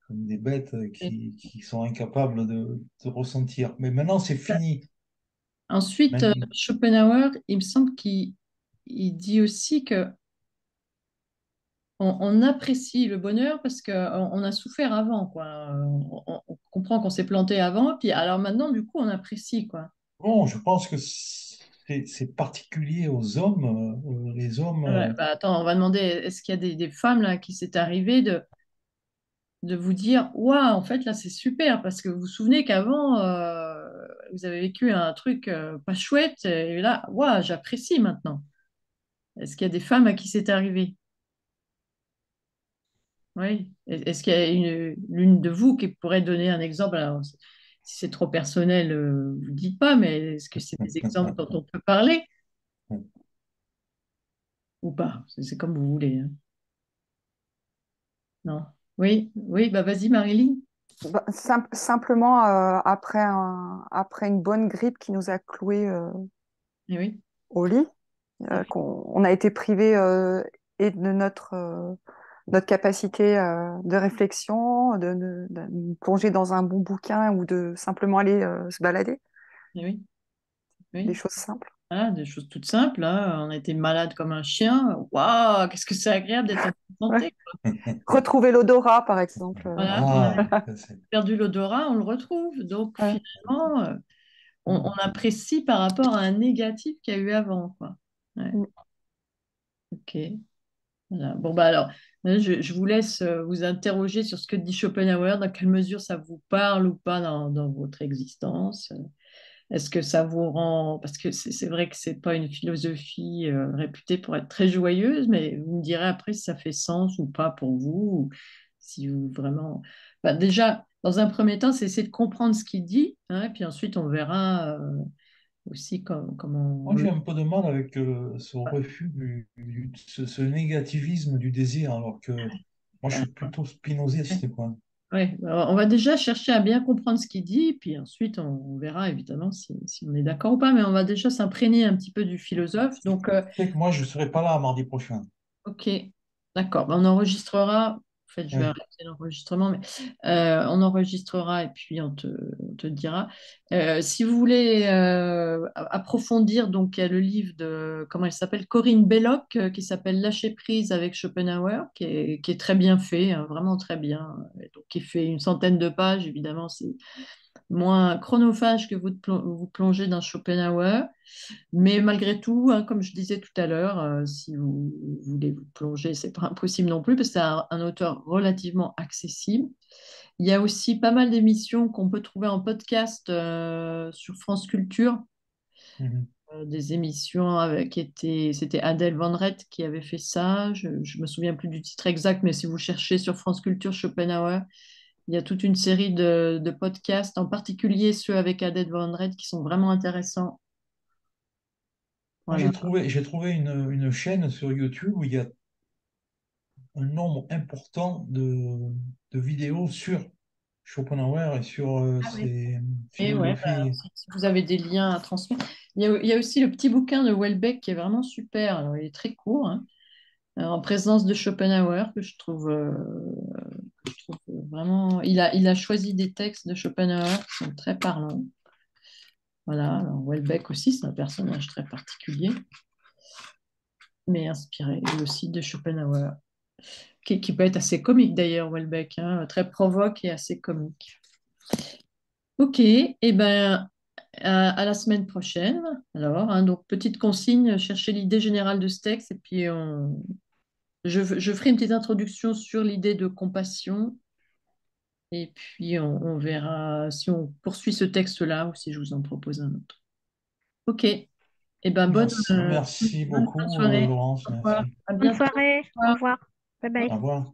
comme des bêtes qui, qui sont incapables de, de ressentir. Mais maintenant, c'est fini. Ensuite, euh, Maintenant, Schopenhauer, il me semble qu'il il dit aussi que on, on apprécie le bonheur parce qu'on on a souffert avant, quoi. On, comprend qu'on s'est planté avant, puis alors maintenant, du coup, on apprécie, quoi. bon, je pense que c'est particulier aux hommes. euh, les hommes, Ouais, euh, bah, attends, on va demander, est-ce qu'il y a des, des femmes là qui s'est arrivé de, de vous dire, waouh, en fait, là, c'est super, parce que vous vous souvenez qu'avant, euh, vous avez vécu un truc euh, pas chouette, et là, waouh, j'apprécie maintenant. Est-ce qu'il y a des femmes à qui c'est arrivé? Oui. Est- Est-ce qu'il y a une, l'une de vous qui pourrait donner un exemple? Alors, si c'est trop personnel, euh, vous ne dites pas, mais est-ce que c'est des exemples dont on peut parler? Ou pas? C'est comme vous voulez. hein. Non. Oui, oui, bah vas-y, Marilyn. Bah, sim- simplement, euh, après un, après une bonne grippe qui nous a cloués euh, Eh oui. au lit, euh, qu'on, on a été privé et de notre, notre capacité euh, de réflexion, de, de- de plonger dans un bon bouquin ou de simplement aller euh, se balader, Eh oui. des choses simples. Voilà, des choses toutes simples. hein. On a été malade comme un chien. Waouh, qu'est-ce que c'est agréable d'être en santé. Retrouver l'odorat, par exemple. Voilà, on a ah, perdu l'odorat, on le retrouve. Donc ouais. finalement, euh, on, on apprécie par rapport à un négatif qu'il y a eu avant, quoi. Ouais. Mm. Ok. Voilà. Bon, bah alors, je, vous laisse euh, vous interroger sur ce que dit Schopenhauer, dans quelle mesure ça vous parle ou pas dans, votre existence? Est-ce que ça vous rend... Parce que c'est vrai que c'est pas une philosophie euh, réputée pour être très joyeuse, mais vous me direz après si ça fait sens ou pas pour vous, ou si vous vraiment... Bah, déjà, dans un premier temps, c'est essayer de comprendre ce qu'il dit, hein, puis ensuite on verra euh, aussi com- comment... Moi, j'ai un peu de mal avec euh, ce refus, du, du- ce, ce négativisme du désir, alors que moi, je suis plutôt spinoziste, quoi. Ouais, alors, on va déjà chercher à bien comprendre ce qu'il dit, puis ensuite on, verra évidemment si, si on est d'accord ou pas, mais on va déjà s'imprégner un petit peu du philosophe. Donc, euh, que moi, je ne serai pas là mardi prochain. ok, d'accord, Ben, on enregistrera. Fait, je vais arrêter l'enregistrement, mais euh, on enregistrera et puis on te, on te dira. Euh, si vous voulez euh, approfondir, donc il y a le livre de, comment elle s'appelle, Corinne Belloc, qui s'appelle Lâcher prise avec Schopenhauer, qui est, qui est très bien fait, hein, vraiment très bien. Donc, qui fait une centaine de pages, évidemment, c'est moins chronophage que vous, vous plongez dans Schopenhauer. Mais malgré tout, hein, comme je disais tout à l'heure, euh, si vous voulez vous plonger, c'est pas impossible non plus, parce que c'est un, un auteur relativement accessible. Il y a aussi pas mal d'émissions qu'on peut trouver en podcast euh, sur France Culture, Mhm. euh, des émissions avec, qui étaient, c'était Adèle Van Rett qui avait fait ça. Je, je me souviens plus du titre exact, mais si vous cherchez sur France Culture Schopenhauer, il y a toute une série de, de podcasts, en particulier ceux avec Adèle Van Rett, qui sont vraiment intéressants. Voilà. j'ai trouvé, j'ai trouvé une, une chaîne sur YouTube où il y a un nombre important de, de vidéos sur Schopenhauer et sur euh, Ah oui. ses Et ouais, bah, si, vous avez des liens à transmettre. Il y a, il y a aussi le petit bouquin de Welbeck qui est vraiment super. Alors, il est très court, hein, en présence de Schopenhauer, que je trouve, euh, que je trouve vraiment. Il a, il a choisi des textes de Schopenhauer qui sont très parlants. Voilà, alors Welbeck aussi, c'est un personnage très particulier, mais inspiré lui aussi de Schopenhauer, qui, qui peut être assez comique d'ailleurs, Welbeck, hein, très provoque et assez comique. Ok, et ben à, à la semaine prochaine. Alors, hein, donc petite consigne, chercher l'idée générale de ce texte, et puis on- je, je ferai une petite introduction sur l'idée de compassion, et puis on, on verra si on poursuit ce texte-là ou si je vous en propose un autre. Ok, et ben bonne, Merci, euh, merci bonne beaucoup, soirée. Laurence. Merci. Bonne soirée. Au revoir. Bye bye. Au revoir.